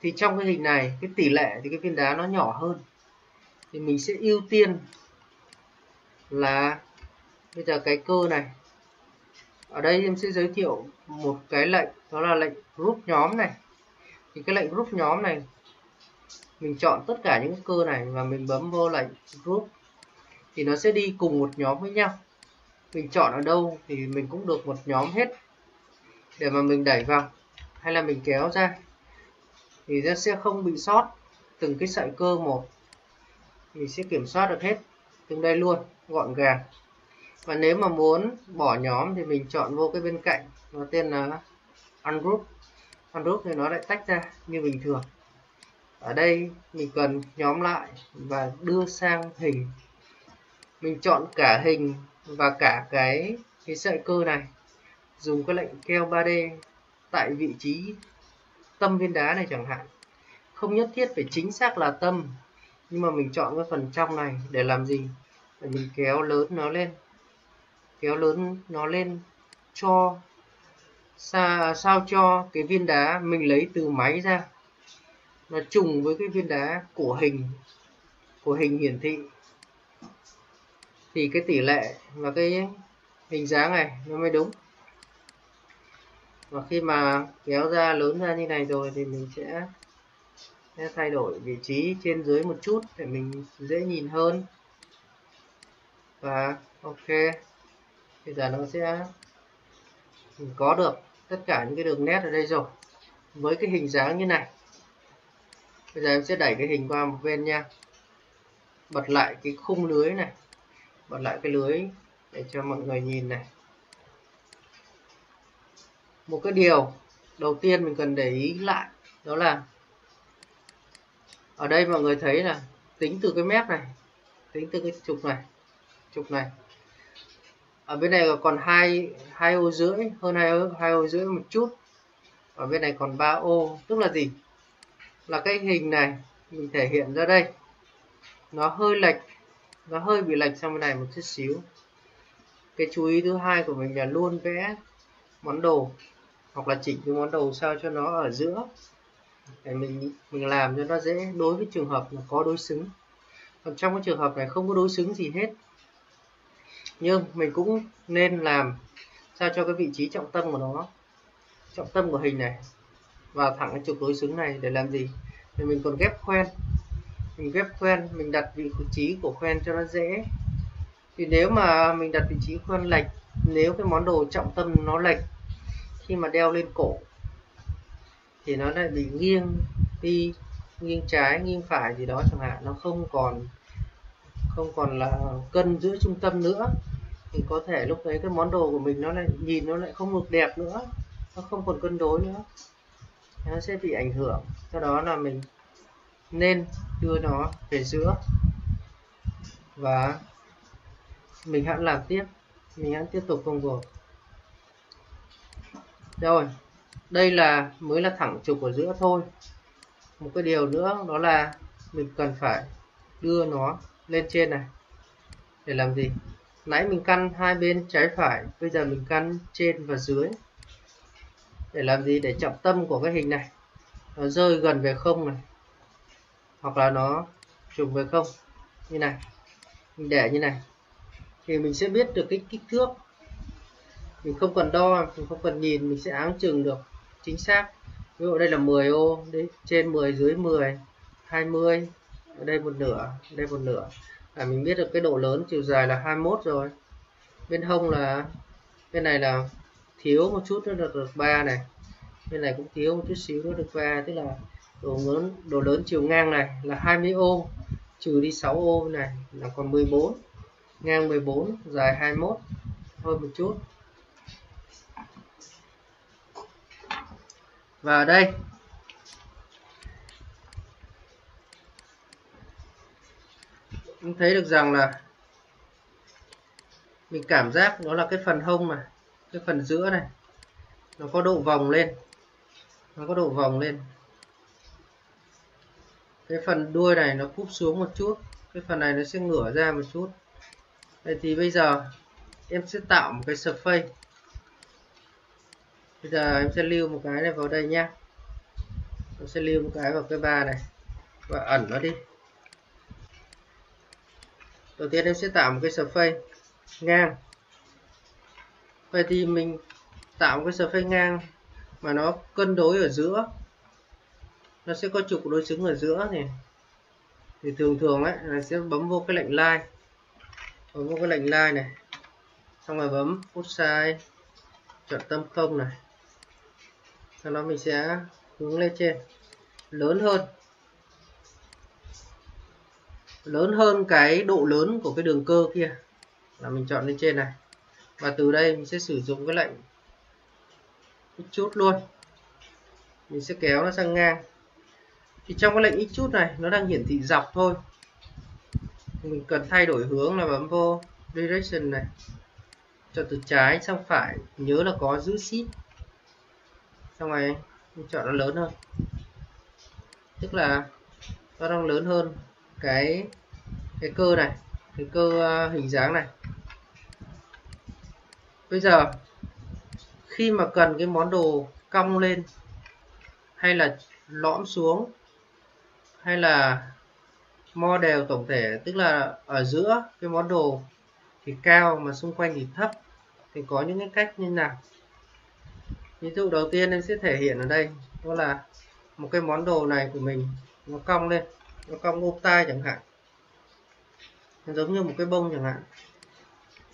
thì trong cái hình này, cái tỷ lệ thì cái viên đá nó nhỏ hơn. Thì mình sẽ ưu tiên là, bây giờ cái cơ này, ở đây em sẽ giới thiệu một cái lệnh, đó là lệnh group nhóm này. Thì cái lệnh group nhóm này mình chọn tất cả những cơ này và mình bấm vô lệnh group. Thì nó sẽ đi cùng một nhóm với nhau. Mình chọn ở đâu thì mình cũng được một nhóm hết. Để mà mình đẩy vào. Hay là mình kéo ra. Thì nó sẽ không bị sót từng cái sợi cơ một. Mình sẽ kiểm soát được hết. Từng đây luôn, gọn gàng. Và nếu mà muốn bỏ nhóm thì mình chọn vô cái bên cạnh. Nó tên là ungroup. Ungroup thì nó lại tách ra như bình thường ở đây mình cần nhóm lại và đưa sang hình. Mình chọn cả hình và cả cái cái sợi cơ này. Dùng cái lệnh keo 3D tại vị trí tâm viên đá này chẳng hạn. Không nhất thiết phải chính xác là tâm nhưng mà mình chọn cái phần trong này để làm gì? Để mình kéo lớn nó lên. Kéo lớn nó lên cho sao, sao cho cái viên đá mình lấy từ máy ra nó trùng với cái viên đá của hình của hình hiển thị. Thì cái tỷ lệ và cái hình dáng này nó mới đúng. Và khi mà kéo ra lớn ra như này rồi thì mình sẽ, sẽ thay đổi vị trí trên dưới một chút để mình dễ nhìn hơn. Và ok bây giờ nó sẽ có được tất cả những cái đường nét ở đây rồi. Với cái hình dáng như này bây giờ em sẽ đẩy cái hình qua một bên nha. Bật lại cái khung lưới này. Bật lại cái lưới để cho mọi người nhìn này. Một cái điều đầu tiên mình cần để ý lại đó là ở đây mọi người thấy là tính từ cái mép này tính từ cái trục này trục này. Ở bên này còn hai hai ô rưỡi hơn hai ô, hai ô rưỡi một chút. Ở bên này còn ba ô tức là gì? Là cái hình này, mình thể hiện ra đây. Nó hơi lệch, nó hơi bị lệch sang bên này một chút xíu. Cái chú ý thứ hai của mình là luôn vẽ món đồ, hoặc là chỉnh cái món đồ sao cho nó ở giữa. Để mình mình làm cho nó dễ, đối với trường hợp là có đối xứng. Còn trong cái trường hợp này không có đối xứng gì hết. Nhưng mình cũng nên làm sao cho cái vị trí trọng tâm của nó, trọng tâm của hình này vào thẳng cái trục đối xứng này để làm gì? Thì mình còn ghép khoen. Mình ghép khoen, mình đặt vị trí của khoen cho nó dễ. Thì nếu mà mình đặt vị trí khoen lệch, nếu cái món đồ trọng tâm nó lệch, khi mà đeo lên cổ, thì nó lại bị nghiêng đi, nghiêng trái, nghiêng phải gì đó chẳng hạn. Nó không còn không còn là cân giữa trung tâm nữa. Thì có thể lúc đấy cái món đồ của mình nó lại nhìn nó lại không được đẹp nữa, nó không còn cân đối nữa nó sẽ bị ảnh hưởng. Do đó là mình nên đưa nó về giữa. Và mình hãy làm tiếp. Mình hãy tiếp tục công việc rồi, đây là, mới là thẳng trục ở giữa thôi. Một cái điều nữa, đó là mình cần phải đưa nó lên trên này. Để làm gì? Nãy mình căn hai bên trái phải, bây giờ mình căn trên và dưới để làm gì? Để trọng tâm của cái hình này. Nó rơi gần về không này. Hoặc là nó trùng về không. Như này. Mình để như này. Thì mình sẽ biết được cái kích thước. Mình không cần đo, mình không cần nhìn, mình sẽ áng chừng được. Chính xác. Ví dụ đây là 10 ô, đấy, trên 10 dưới 10 20 ở đây một nửa ở đây một nửa. Là mình biết được cái độ lớn chiều dài là 21 rồi. Bên hông là, bên này là thiếu một chút nó được được 3 này. Bên này cũng thiếu một chút xíu nó được 3 tức là đồ lớn đồ lớn chiều ngang này là 20 ôm trừ đi 6 ôm này là còn 14 ngang 14 dài 21 hơn một chút. Và ở đây. Chúng thấy được rằng là mình cảm giác nó là cái phần hông này cái phần giữa này, nó có độ vòng lên. Nó có độ vòng lên. Cái phần đuôi này nó cúp xuống một chút. Cái phần này nó sẽ ngửa ra một chút. Vậy thì bây giờ em sẽ tạo một cái surface. Bây giờ em sẽ lưu một cái này vào đây nhá. Em sẽ lưu một cái vào cái ba này. Và ẩn nó đi. Đầu tiên em sẽ tạo một cái surface ngang vậy thì mình tạo một cái surface ngang mà nó cân đối ở giữa. Nó sẽ có trục đối xứng ở giữa thì thì thường thường ấy, là sẽ bấm vô cái lệnh line. Bấm vô cái lệnh line này. Xong rồi bấm put size, chọn tâm không này. Sau đó mình sẽ hướng lên trên. Lớn hơn. Lớn hơn cái độ lớn của cái đường cơ kia. Là mình chọn lên trên này và từ đây mình sẽ sử dụng cái lệnh chút luôn. Mình sẽ kéo nó sang ngang. Thì trong cái lệnh x chút này, nó đang hiển thị dọc thôi. Mình cần thay đổi hướng là bấm vô direction này. Chọn từ trái sang phải, nhớ là có giữ shift xong rồi, mình chọn nó lớn hơn. Tức là nó đang lớn hơn cái cái cơ này, cái cơ à, hình dáng này bây giờ, khi mà cần cái món đồ cong lên, hay là lõm xuống, hay là mo đều tổng thể, tức là ở giữa cái món đồ thì cao mà xung quanh thì thấp, thì có những cái cách như nào? Ví dụ đầu tiên em sẽ thể hiện ở đây, đó là một cái món đồ này của mình, nó cong lên, nó cong ôm tai chẳng hạn. Nó giống như một cái bông chẳng hạn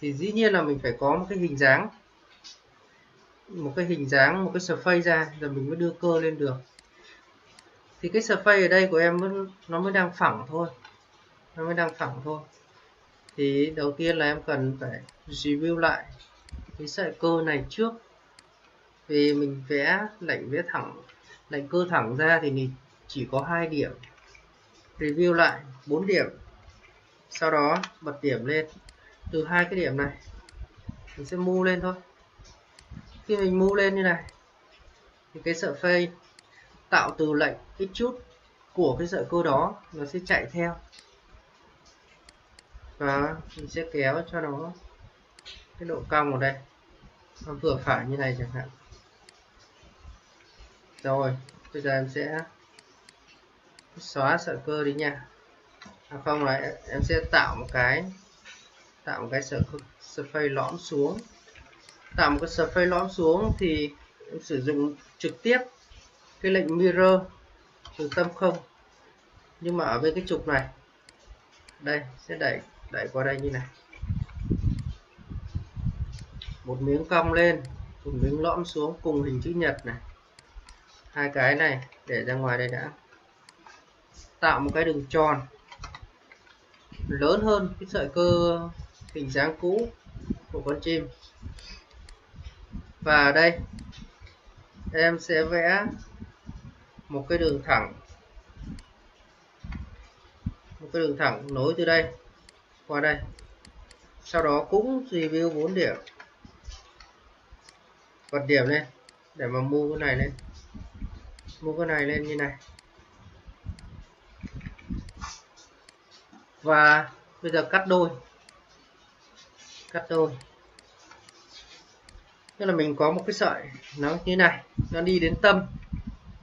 thì dĩ nhiên là mình phải có một cái hình dáng, một cái hình dáng, một cái surface ra rồi mình mới đưa cơ lên được. Thì cái surface ở đây của em nó mới đang phẳng thôi, nó mới đang phẳng thôi. Thì đầu tiên là em cần phải review lại cái sợi cơ này trước. Vì mình vẽ lệnh vẽ thẳng, lệnh cơ thẳng ra thì mình chỉ có hai điểm. Review lại 4 điểm, sau đó bật điểm lên từ hai cái điểm này, mình sẽ mu lên thôi. Khi mình mu lên như này, thì cái sợi phây tạo từ lệnh ít chút của cái sợi cơ đó, nó sẽ chạy theo. Và mình sẽ kéo cho nó cái độ cong ở đây. Nó vừa phải như này chẳng hạn. Rồi, bây giờ em sẽ xóa sợi cơ đi nha. À không, là em sẽ tạo một cái tạo một cái sợi surface lõm xuống. Tạo một cái surface lõm xuống thì sử dụng trực tiếp cái lệnh mirror từ tâm không. Nhưng mà ở bên cái trục này, đây, sẽ đẩy đẩy qua đây như này. Một miếng cong lên, một miếng lõm xuống cùng hình chữ nhật này. Hai cái này để ra ngoài đây đã. Tạo một cái đường tròn lớn hơn cái sợi cơ hình dáng cũ của con chim. Và đây, em sẽ vẽ một cái đường thẳng, một cái đường thẳng nối từ đây qua đây. Sau đó cũng review 4 điểm. Bật điểm lên, để mà mua cái này lên. Mua cái này lên như này. Và bây giờ cắt đôi cắt đôi. Tức là mình có một cái sợi nó như này, nó đi đến tâm,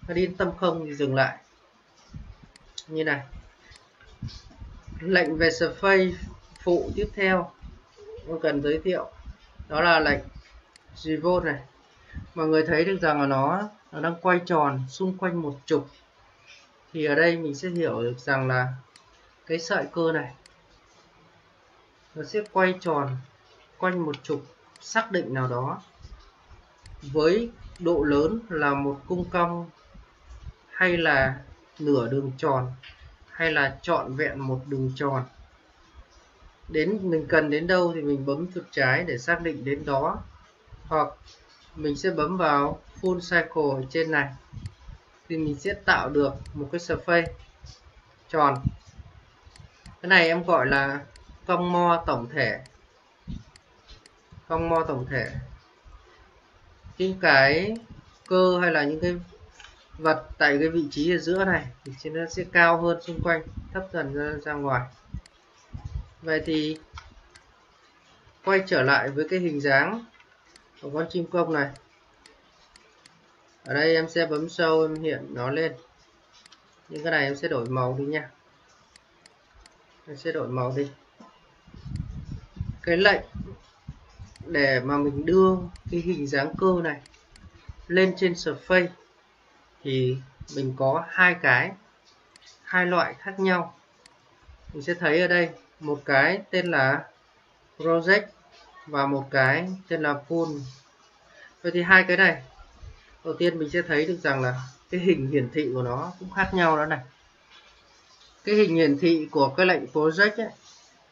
nó đi đến tâm không thì dừng lại. Như này. Lệnh về surface phụ tiếp theo tôi cần giới thiệu. Đó là lệnh pivot này. Mọi người thấy được rằng là nó nó đang quay tròn xung quanh một trục. Thì ở đây mình sẽ hiểu được rằng là cái sợi cơ này, nó sẽ quay tròn quanh một trục xác định nào đó. Với độ lớn là một cung cong hay là nửa đường tròn hay là trọn vẹn một đường tròn. Đến, mình cần đến đâu thì mình bấm chuột trái để xác định đến đó. Hoặc mình sẽ bấm vào full cycle ở trên này. Thì mình sẽ tạo được một cái surface tròn. Cái này em gọi là cong mo tổng thể cong mo tổng thể. Những cái cơ hay là những cái vật tại cái vị trí ở giữa này thì nó sẽ cao hơn xung quanh thấp dần ra, ra ngoài. Vậy thì quay trở lại với cái hình dáng của con chim công này. Ở đây em sẽ bấm sâu em hiện nó lên. Những cái này em sẽ đổi màu đi nha. Em sẽ đổi màu đi. Cái lệnh để mà mình đưa cái hình dáng cơ này lên trên surface thì mình có hai cái hai loại khác nhau. Mình sẽ thấy ở đây một cái tên là project và một cái tên là pool vậy thì hai cái này đầu tiên mình sẽ thấy được rằng là cái hình hiển thị của nó cũng khác nhau đó này. Cái hình hiển thị của cái lệnh project ấy,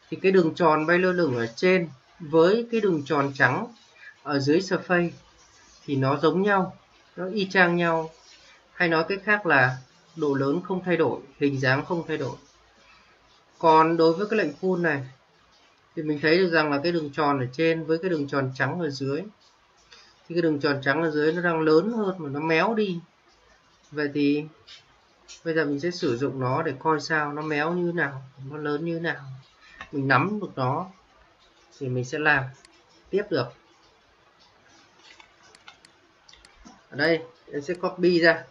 thì cái đường tròn bay lơ lửng ở trên với cái đường tròn trắng ở dưới surface thì nó giống nhau, nó y chang nhau. Hay nói cách khác là độ lớn không thay đổi, hình dáng không thay đổi. Còn đối với cái lệnh full này, thì mình thấy được rằng là cái đường tròn ở trên với cái đường tròn trắng ở dưới, thì cái đường tròn trắng ở dưới nó đang lớn hơn mà nó méo đi. Vậy thì bây giờ mình sẽ sử dụng nó để coi sao nó méo như nào, nó lớn như nào. Mình nắm được nó thì mình sẽ làm tiếp được. Ở đây, em sẽ copy ra.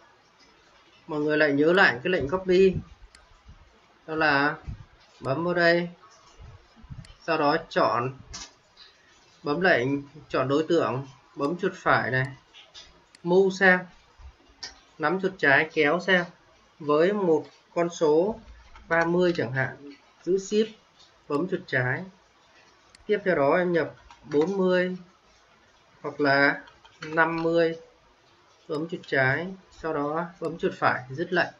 Mọi người lại nhớ lại cái lệnh copy. Đó là bấm vào đây, sau đó chọn, bấm lệnh, chọn đối tượng, bấm chuột phải này, move sang, nắm chuột trái, kéo sang. Với một con số 30 chẳng hạn, giữ shift, bấm chuột trái tiếp theo đó em nhập 40 hoặc là 50 bấm chuột trái, sau đó bấm chuột phải, dứt lệnh.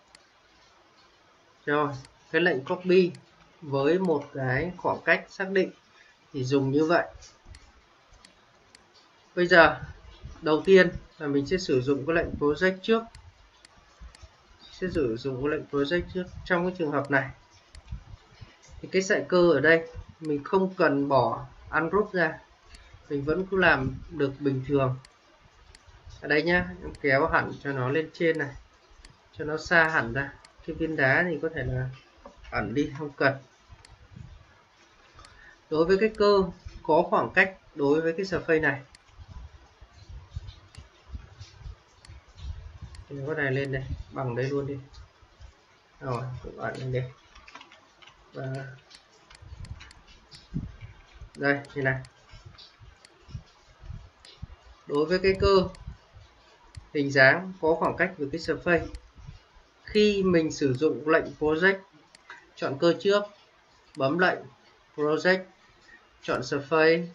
Rồi, cái lệnh copy với một cái khoảng cách xác định thì dùng như vậy. Bây giờ, đầu tiên là mình sẽ sử dụng cái lệnh project trước. Sẽ sử dụng cái lệnh project trước trong cái trường hợp này. Thì cái sợi cơ ở đây mình không cần bỏ ăn unroot ra. Mình vẫn cứ làm được bình thường. Ở đây nhá, em kéo hẳn cho nó lên trên này. Cho nó xa hẳn ra. Cái viên đá thì có thể là ẩn đi, không cần. Đối với cái cơ, có khoảng cách đối với cái surface này. Thì cái này lên đây, bằng đây luôn đi. Rồi, cũng ẩn lên đây. Và đây như này. Đối với cái cơ, hình dáng có khoảng cách với cái surface. Khi mình sử dụng lệnh project, chọn cơ trước, bấm lệnh project, chọn surface,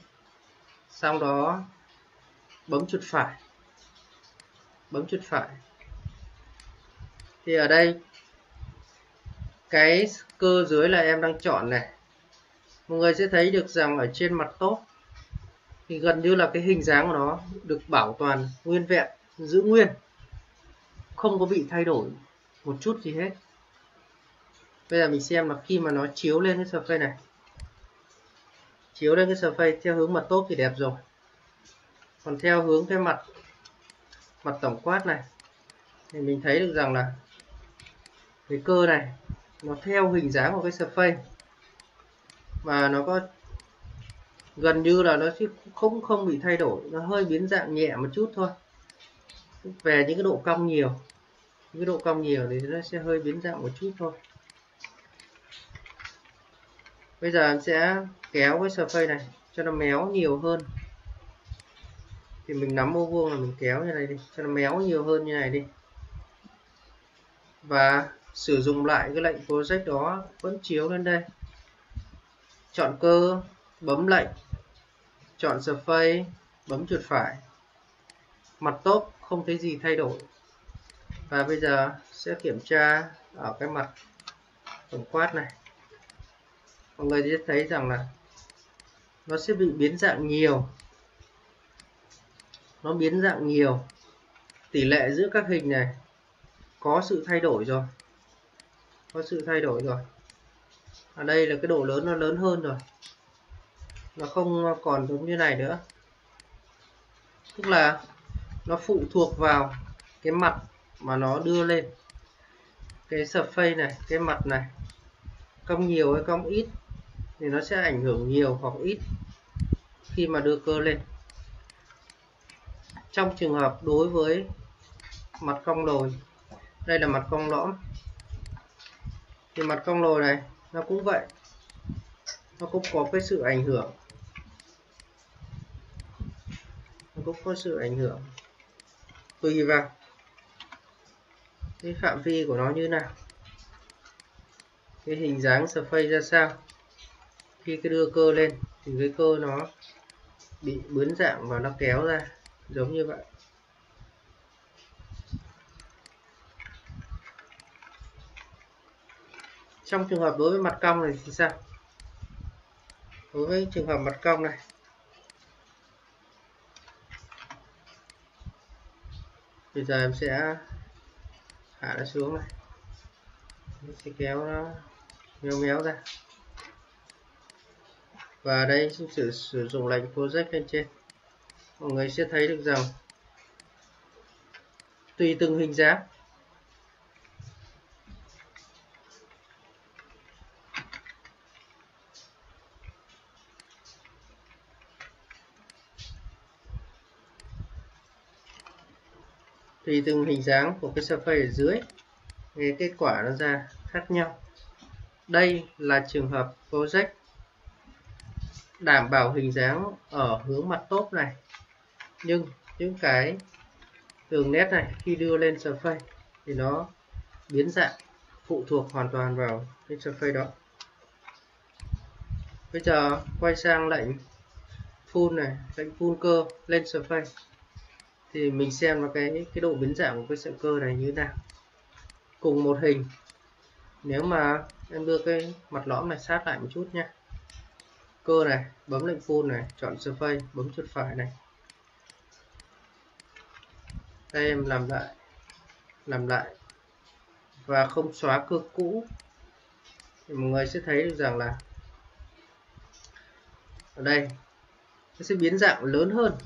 sau đó bấm chuột phải. Bấm chuột phải. Thì ở đây, cái cơ dưới là em đang chọn này mọi người sẽ thấy được rằng ở trên mặt top thì gần như là cái hình dáng của nó được bảo toàn nguyên vẹn, giữ nguyên. Không có bị thay đổi một chút gì hết. Bây giờ mình xem là khi mà nó chiếu lên cái surface này. Chiếu lên cái surface theo hướng mặt top thì đẹp rồi. Còn theo hướng cái mặt mặt tổng quát này, thì mình thấy được rằng là cái cơ này nó theo hình dáng của cái surface và nó có gần như là nó không không bị thay đổi, nó hơi biến dạng nhẹ một chút thôi. Về những cái độ cong nhiều, những cái độ cong nhiều thì nó sẽ hơi biến dạng một chút thôi. Bây giờ em sẽ kéo cái surface này cho nó méo nhiều hơn. Thì mình nắm ô vuông là mình kéo như này đi, cho nó méo nhiều hơn như này đi. Và sử dụng lại cái lệnh project đó vẫn chiếu lên đây chọn cơ, bấm lệnh. Chọn surface bấm chuột phải. Mặt top không thấy gì thay đổi. Và bây giờ sẽ kiểm tra ở cái mặt tổng quát này. Mọi người sẽ thấy rằng là nó sẽ bị biến dạng nhiều. Nó biến dạng nhiều. Tỷ lệ giữa các hình này có sự thay đổi rồi. Có sự thay đổi rồi ở đây là cái độ lớn nó lớn hơn rồi. Nó không còn giống như này nữa. Tức là nó phụ thuộc vào cái mặt mà nó đưa lên. Cái surface này, cái mặt này. Cong nhiều hay cong ít thì nó sẽ ảnh hưởng nhiều hoặc ít khi mà đưa cơ lên. Trong trường hợp đối với mặt cong lồi, đây là mặt cong lõm. Thì mặt cong lồi này nó cũng vậy. Nó cũng có cái sự ảnh hưởng. Nó cũng có sự ảnh hưởng. Tùy vào cái phạm vi của nó như nào? Cái hình dáng surface ra sao? Khi cái đưa cơ lên, thì cái cơ nó bị bướn dạng và nó kéo ra, giống như vậy. Trong trường hợp đối với mặt cong này thì sao? Đối với trường hợp mặt cong này. Bây giờ em sẽ hạ nó xuống này. Em sẽ kéo nó, méo méo ra. Và đây sử sử dụng lệnh project lên trên. Mọi người sẽ thấy được rằng, tùy từng hình dáng. Tùy từng hình dáng của cái surface ở dưới thì kết quả nó ra khác nhau. Đây là trường hợp project đảm bảo hình dáng ở hướng mặt top này. Nhưng những cái đường nét này khi đưa lên surface thì nó biến dạng, phụ thuộc hoàn toàn vào cái surface đó. Bây giờ quay sang lệnh full này, lệnh full cơ lên surface thì mình xem là cái cái độ biến dạng của cái sợi cơ này như thế nào. Cùng một hình. Nếu mà em đưa cái mặt lõm này sát lại một chút nhé cơ này, bấm lệnh full này, chọn surface, bấm chuột phải này. Đây em làm lại làm lại. Và không xóa cơ cũ. Thì mọi người sẽ thấy được rằng là, ở đây, nó sẽ biến dạng lớn hơn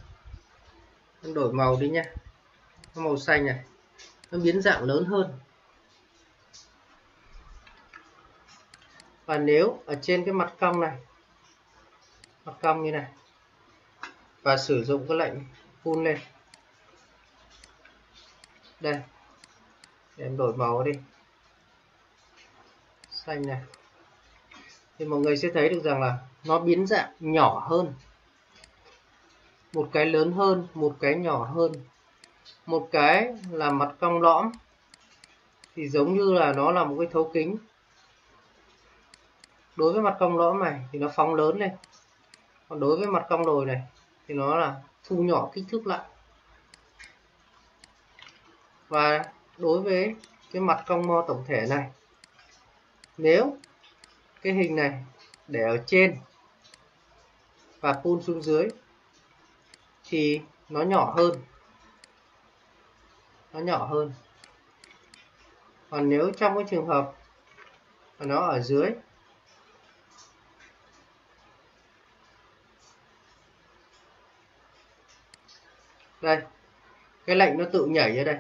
em đổi màu đi nha màu xanh này, nó biến dạng lớn hơn. Và nếu ở trên cái mặt cong này, mặt cong như này, và sử dụng cái lệnh pull lên. Đây, để em đổi màu đi. Xanh này. Thì mọi người sẽ thấy được rằng là nó biến dạng nhỏ hơn một cái lớn hơn, một cái nhỏ hơn. Một cái là mặt cong lõm, thì giống như là nó là một cái thấu kính. Đối với mặt cong lõm này thì nó phóng lớn lên. Còn đối với mặt cong đồi này thì nó là thu nhỏ kích thước lại. Và đối với cái mặt cong mo tổng thể này, nếu cái hình này để ở trên và pull xuống dưới thì nó nhỏ hơn. Nó nhỏ hơn. Còn nếu trong cái trường hợp mà nó ở dưới, đây, cái lệnh nó tự nhảy ra đây.